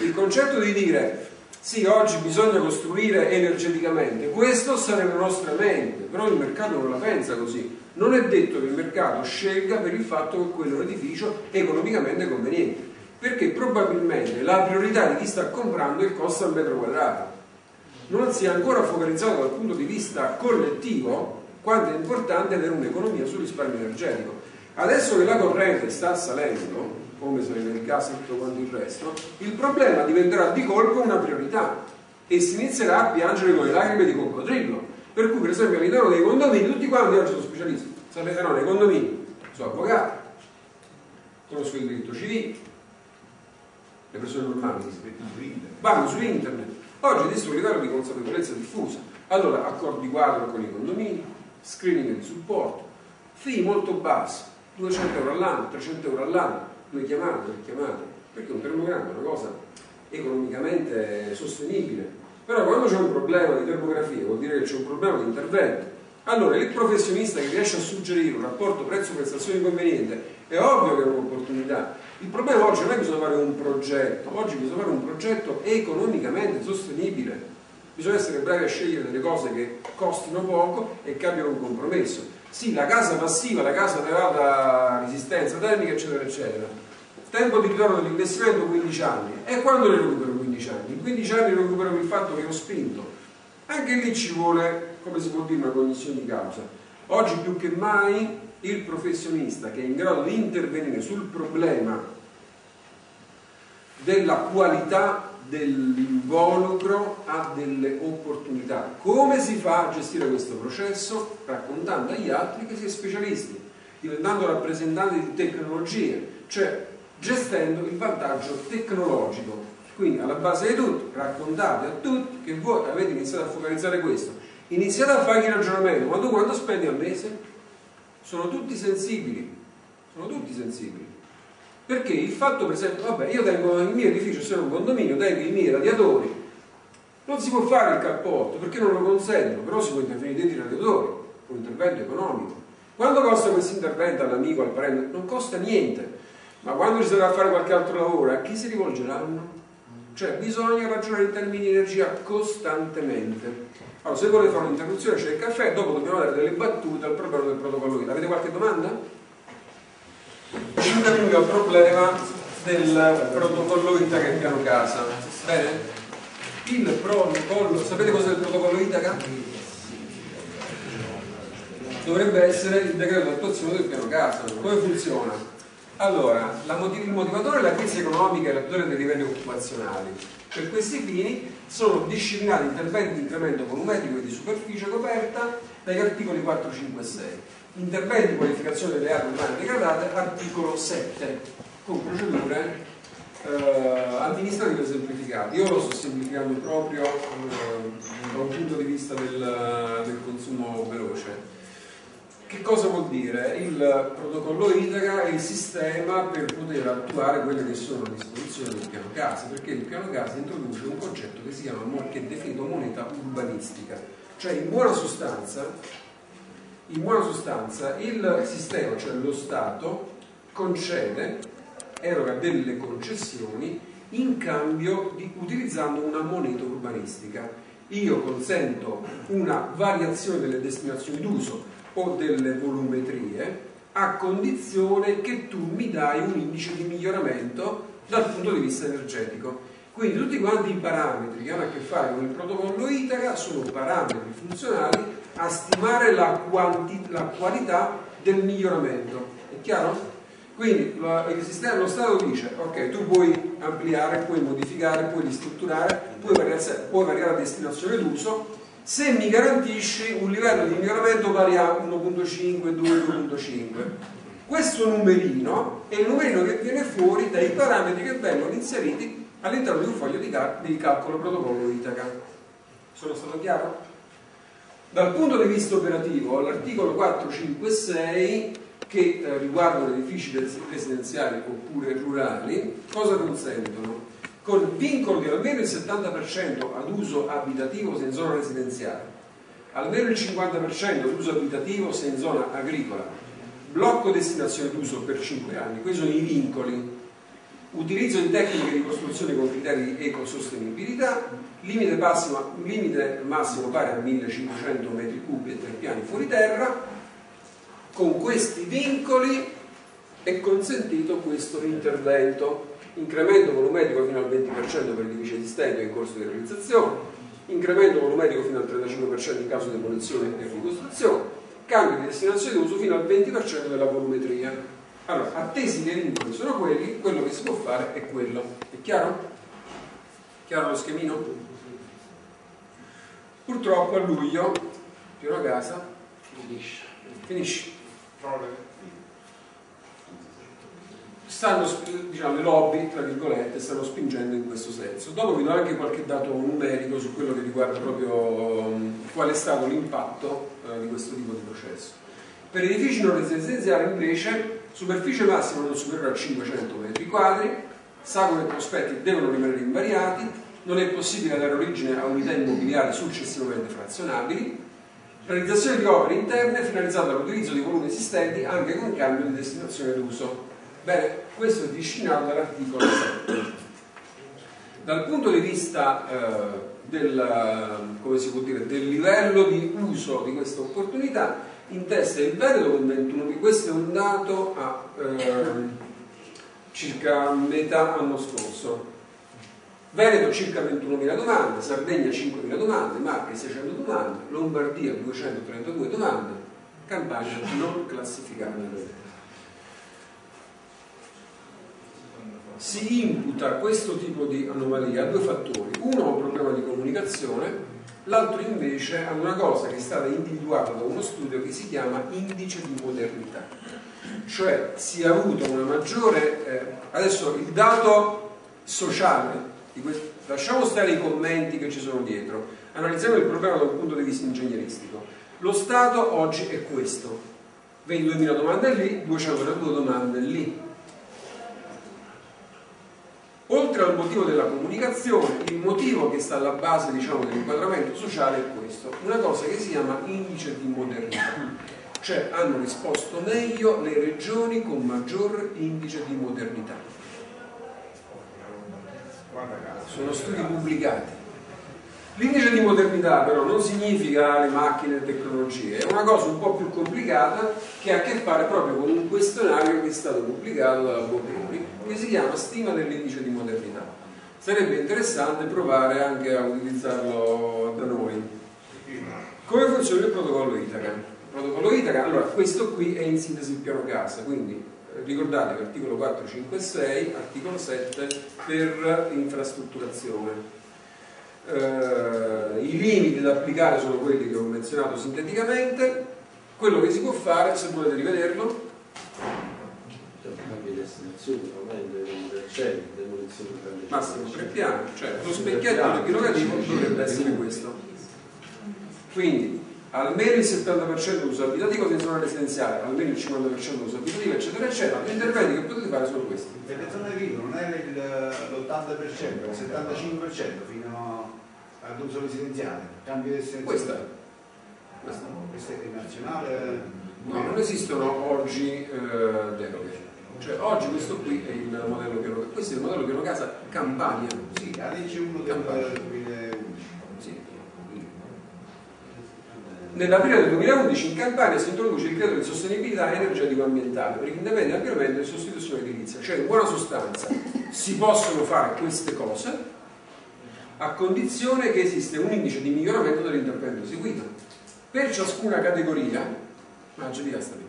Il concetto di dire sì, oggi bisogna costruire energeticamente, questo sarebbe nella nostra mente, però il mercato non la pensa così. Non è detto che il mercato scelga per il fatto che quello è un edificio economicamente conveniente, perché probabilmente la priorità di chi sta comprando è il costo al metro quadrato. Non si è ancora focalizzato dal punto di vista collettivo quanto è importante avere un'economia sul risparmio energetico. Adesso che la corrente sta salendo, come se nel gas e tutto quanto il resto, il problema diventerà di colpo una priorità e si inizierà a piangere con le lacrime di coccodrillo. Per cui, per esempio, all'interno dei condomini, tutti quanti oggi sono specialisti. Sapete no, nei condomini sono avvocati, conoscono il diritto civile, le persone normali vanno su internet. Oggi esiste un livello di consapevolezza diffusa. Allora, accordi quadro con i condomini, screening di supporto, fee molto bassi, 200 euro all'anno, 300 euro all'anno, due chiamate, tre chiamate, perché un termogramma è una cosa economicamente sostenibile. Però quando c'è un problema di termografia vuol dire che c'è un problema di intervento. Allora il professionista che riesce a suggerire un rapporto prezzo-prestazione conveniente è ovvio che è un'opportunità. Il problema oggi non è che bisogna fare un progetto, oggi bisogna fare un progetto economicamente sostenibile. Bisogna essere bravi a scegliere delle cose che costino poco e che abbiano un compromesso. Sì, la casa passiva, la casa ad elevata resistenza termica, eccetera, eccetera. Tempo di ritorno dell'investimento 15 anni. E quando ne recupero 15 anni? In 15 anni recupero il fatto che ho spinto. Anche lì ci vuole, come si può dire, una cognizione di causa. Oggi più che mai il professionista che è in grado di intervenire sul problema della qualità dell'involucro ha delle opportunità. Come si fa a gestire questo processo? Raccontando agli altri che si è specialisti, diventando rappresentanti di tecnologie, cioè gestendo il vantaggio tecnologico. Quindi alla base di tutto raccontate a tutti che voi avete iniziato a focalizzare questo. Iniziate a fare il ragionamento, ma tu quanto spendi al mese? Sono tutti sensibili, sono tutti sensibili. Perché il fatto, per esempio, vabbè, io tengo il mio edificio, se è un condominio, tengo i miei radiatori. Non si può fare il cappotto perché non lo consentono, però si può intervenire dentro i radiatori, un intervento economico. Quando costa questo intervento all'amico, al parente? Non costa niente. Ma quando ci sarà a fare qualche altro lavoro, a chi si rivolgeranno? Cioè bisogna ragionare in termini di energia costantemente. Allora, se volete fare un'interruzione c'è il caffè, dopo dobbiamo dare delle battute al problema del protocollo ITA. Avete qualche domanda? 5 minuti al problema del protocollo ITA che il piano casa. Bene? Il protocollo, sapete cos'è il protocollo Itaca? Dovrebbe essere il decreto di attuazione del piano casa. Come funziona? Allora, il motivatore è la crisi economica e la tutela dei livelli occupazionali. Per questi fini sono disciplinati interventi di incremento volumetrico e di superficie coperta dagli articoli 4, 5 e 6. Interventi di qualificazione delle aree urbane degradate, articolo 7, con procedure eh, amministrative semplificate. Io lo sto semplificando proprio eh, da un punto di vista del, del consumo veloce che cosa vuol dire? Il protocollo è il sistema per poter attuare quelle che sono le disposizioni del piano casa, perché il piano casa introduce un concetto che si chiama, che è definito moneta urbanistica, cioè in buona sostanza, in buona sostanza il sistema, cioè lo Stato, concede, eroga delle concessioni in cambio di utilizzando una moneta urbanistica. Io consento una variazione delle destinazioni d'uso o delle volumetrie a condizione che tu mi dai un indice di miglioramento dal punto di vista energetico. Quindi tutti quanti i parametri che hanno a che fare con il protocollo Itaca sono parametri funzionali a stimare la, la qualità del miglioramento. È chiaro? Quindi il sistema, lo Stato dice, ok, tu puoi ampliare, puoi modificare, puoi ristrutturare, puoi variare la destinazione d'uso, se mi garantisci un livello di miglioramento pari a 1.5, 2, 2.5. Questo numerino è il numerino che viene fuori dai parametri che vengono inseriti all'interno di un foglio di, cal di calcolo protocollo Itaca. Sono stato chiaro? Dal punto di vista operativo, l'articolo 456 che eh, riguardano edifici residenziali oppure rurali, cosa consentono? Con vincolo di almeno il 70% ad uso abitativo se in zona residenziale, almeno il 50% ad uso abitativo se in zona agricola, blocco destinazione d'uso per 5 anni, questi sono i vincoli, utilizzo di tecniche di costruzione con criteri di ecosostenibilità, limite massimo, limite massimo pari a 1500 metri cubi e 3 piani fuori terra, con questi vincoli è consentito questo intervento incremento volumetrico fino al 20% per l'edificio esistente in corso di realizzazione, incremento volumetrico fino al 35% in caso di demolizione e ricostruzione, cambio di destinazione d'uso fino al 20% della volumetria. Allora, attesi che i vincoli sono quelli, quello che si può fare è quello. È chiaro? Chiaro lo schemino? Purtroppo a luglio, pieno casa, finisce. Finisce stanno, diciamo, le lobby, tra virgolette, stanno spingendo in questo senso. Dopo vi do anche qualche dato numerico su quello che riguarda proprio um, qual è stato l'impatto uh, di questo tipo di processo. Per edifici non residenziali invece, superficie massima non superiore a 500 metri quadri, sagome e prospetti devono rimanere invariati, non è possibile dare origine a unità immobiliari successivamente frazionabili, realizzazione di opere interne finalizzate all'utilizzo di volumi esistenti anche con cambio di destinazione d'uso. Bene, questo è disciplinato dall'articolo 7. Dal punto di vista eh, del, dire, del, livello di uso di questa opportunità, in testa il Veneto con 21, questo è un dato a eh, circa metà anno scorso. Veneto circa 21.000 domande, Sardegna 5.000 domande, Marche 600 domande, Lombardia 232 domande, Campania non classificata. Si imputa questo tipo di anomalia a due fattori. Uno è un problema di comunicazione, l'altro invece a una cosa che è stata individuata da uno studio che si chiama indice di modernità. Cioè si è avuto una maggiore... Eh, adesso il dato sociale, questo, lasciamo stare i commenti che ci sono dietro, analizziamo il problema da un punto di vista ingegneristico. Lo Stato oggi è questo, 22.000 domande lì, 232 domande lì Oltre al motivo della comunicazione, il motivo che sta alla base diciamo, dell'inquadramento sociale è questo, una cosa che si chiama indice di modernità, cioè hanno risposto meglio le regioni con maggior indice di modernità. Sono studi pubblicati. L'indice di modernità però non significa le macchine e le tecnologie, è una cosa un po' più complicata che ha a che fare proprio con un questionario che è stato pubblicato dalla Bottoni che si chiama stima dell'indice di modernità. Sarebbe interessante provare anche a utilizzarlo da noi. Come funziona il protocollo Itaca? Il protocollo Itaca, allora questo qui è in sintesi il piano casa, quindi eh, ricordatevi articolo 4, 5 e 6, articolo 7 per infrastrutturazione. Eh, I limiti da applicare sono quelli che ho menzionato sinteticamente, quello che si può fare, se volete rivederlo, di massimo tre piani, cioè lo specchietto epilogativo dovrebbe essere questo. Quindi almeno il 70% di uso abitativo in zona residenziale, almeno il 50% di uso abitativo, eccetera, eccetera. Gli interventi che potete fare sono questi. Per le zone agricole non era l'80%, il 75% fino ad uso residenziale, cambio di destinazione. Questa è. Questa, questa è nazionale. No, non esistono oggi eh, deroghe. Cioè oggi questo qui è il modello piano questo è il modello piano casa Campania. Sì, la legge 1 del Campania. 2011. Sì. Nell'aprile del 2011 in Campania si introduce il credito di sostenibilità energetico-ambientale per indipendente ampliamento e sostituzione edilizia. Cioè in buona sostanza si possono fare queste cose a condizione che esiste un indice di miglioramento dell'intervento eseguito. Per ciascuna categoria, lì.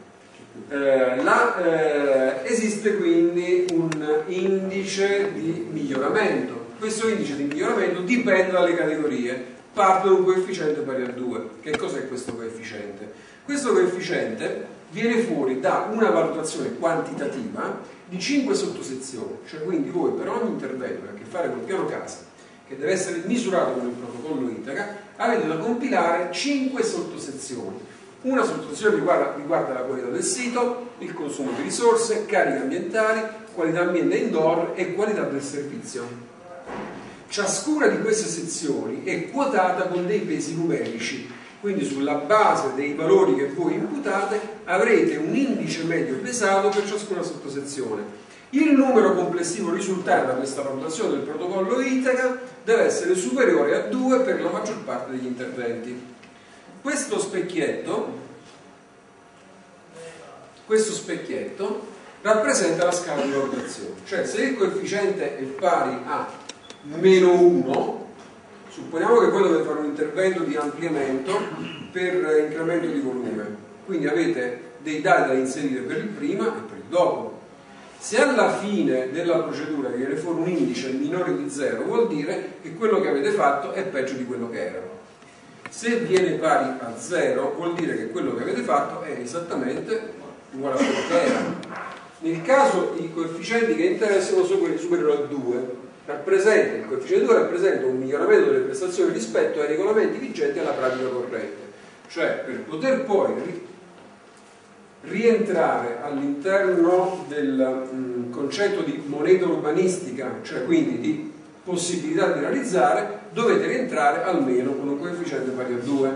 Eh, la, eh, esiste quindi un indice di miglioramento. Questo indice di miglioramento dipende dalle categorie, parte da un coefficiente pari a 2. Che cos'è questo coefficiente? Questo coefficiente viene fuori da una valutazione quantitativa di 5 sottosezioni, cioè quindi voi per ogni intervento che ha a che fare col piano casa, che deve essere misurato con il protocollo Itaca, avete da compilare 5 sottosezioni. Una sottosezione riguarda, riguarda la qualità del sito, il consumo di risorse, cariche ambientali, qualità ambiente indoor e qualità del servizio. Ciascuna di queste sezioni è quotata con dei pesi numerici, quindi sulla base dei valori che voi imputate avrete un indice medio pesato per ciascuna sottosezione. Il numero complessivo risultante da questa valutazione del protocollo Itaca deve essere superiore a 2 per la maggior parte degli interventi. Questo specchietto, questo specchietto rappresenta la scala di valutazione, cioè se il coefficiente è pari a meno 1, supponiamo che voi dovete fare un intervento di ampliamento per incremento di volume, quindi avete dei dati da inserire per il prima e per il dopo. Se alla fine della procedura viene fuori un indice minore di 0, vuol dire che quello che avete fatto è peggio di quello che era. Se viene pari a 0 vuol dire che quello che avete fatto è esattamente uguale a quello che era. Nel caso i coefficienti che interessano sono quelli superiori a 2, rappresenta, il coefficiente 2 rappresenta un miglioramento delle prestazioni rispetto ai regolamenti vigenti e alla pratica corrente. Cioè per poter poi rientrare all'interno del mh, concetto di moneta urbanistica, cioè quindi di possibilità di realizzare, dovete rientrare almeno con un coefficiente pari a 2.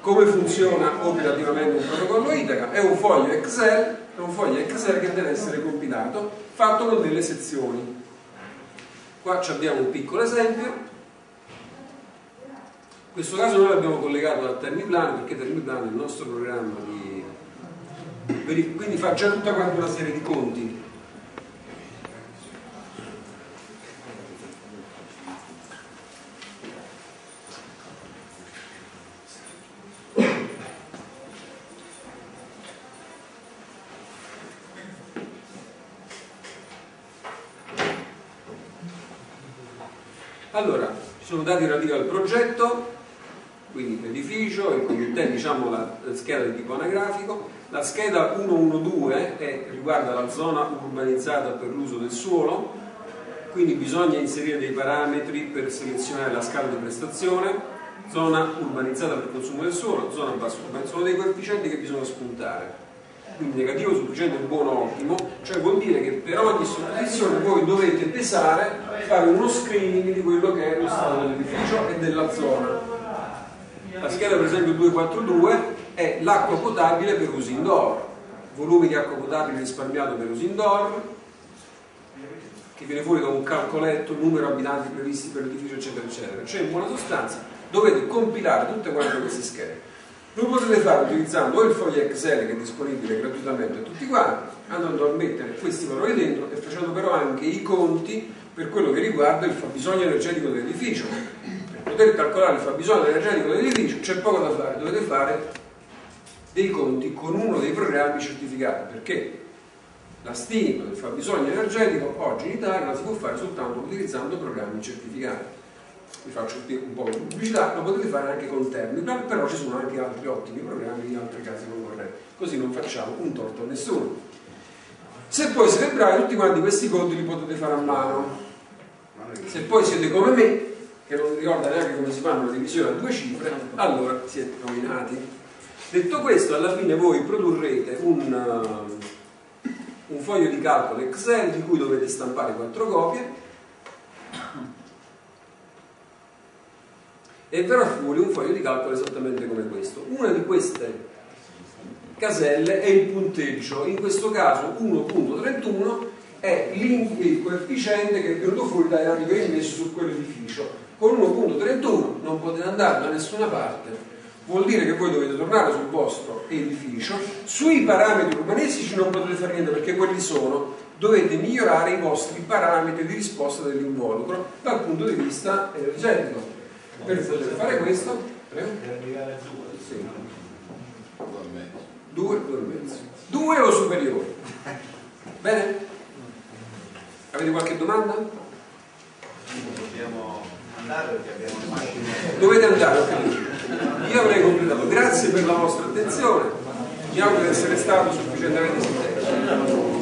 Come funziona operativamente un protocollo Itaca? È un foglio Excel, è un foglio Excel che deve essere compilato, fatto con delle sezioni. Qua abbiamo un piccolo esempio. In questo caso noi l'abbiamo collegato al Termiplan perché Termiplan è il nostro programma di... quindi fa già tutta quanta una serie di conti. Allora, ci sono dati relativi al progetto, quindi l'edificio, il committente, diciamo la scheda di tipo anagrafico, la scheda 112 è, riguarda la zona urbanizzata per l'uso del suolo, quindi bisogna inserire dei parametri per selezionare la scala di prestazione, zona urbanizzata per consumo del suolo, zona bassa urbanizzata, sono dei coefficienti che bisogna spuntare. quindi negativo, sufficiente, buono, ottimo, cioè vuol dire che per ogni sottomissione voi dovete pesare, fare uno screening di quello che è lo stato dell'edificio e della zona. La scheda per esempio 242 è l'acqua potabile per uso indoor, volume di acqua potabile risparmiato per uso indoor, che viene fuori da un calcoletto, numero abitanti previsti per l'edificio, eccetera, eccetera. Cioè in buona sostanza dovete compilare tutte quante queste schede. Lo potete fare utilizzando o il foglio Excel che è disponibile gratuitamente a tutti quanti, andando a mettere questi valori dentro e facendo però anche i conti per quello che riguarda il fabbisogno energetico dell'edificio. Per poter calcolare il fabbisogno energetico dell'edificio c'è poco da fare, dovete fare dei conti con uno dei programmi certificati, perché la stima del fabbisogno energetico oggi in Italia la si può fare soltanto utilizzando programmi certificati vi faccio un po' di pubblicità, lo potete fare anche con Terminal, però ci sono anche altri ottimi programmi in altri casi concorrenti, così non facciamo un torto a nessuno. Se poi siete bravi, tutti quanti questi conti li potete fare a mano. Se poi siete come me, che non ricorda neanche come si fanno le divisioni a due cifre, allora siete nominati. Detto questo, alla fine voi produrrete un, uh, un foglio di calcolo Excel di cui dovete stampare quattro copie e verrà fuori un foglio di calcolo esattamente come questo. Una di queste caselle è il punteggio, in questo caso 1.31 è il coefficiente che è venuto fuori dai che messo su quell'edificio. Con 1.31 non potete andare da nessuna parte, vuol dire che voi dovete tornare sul vostro edificio, sui parametri urbanistici non potete fare niente perché quelli sono, dovete migliorare i vostri parametri di risposta dell'involucro dal punto di vista energetico per poter fare questo prego? per arrivare a 2 sì. due, due e mezzo due o superiori bene? avete qualche domanda? dobbiamo andare perché abbiamo le macchine dovete andare ok io avrei completato. Grazie per la vostra attenzione. Mi auguro di essere stato sufficientemente sintetico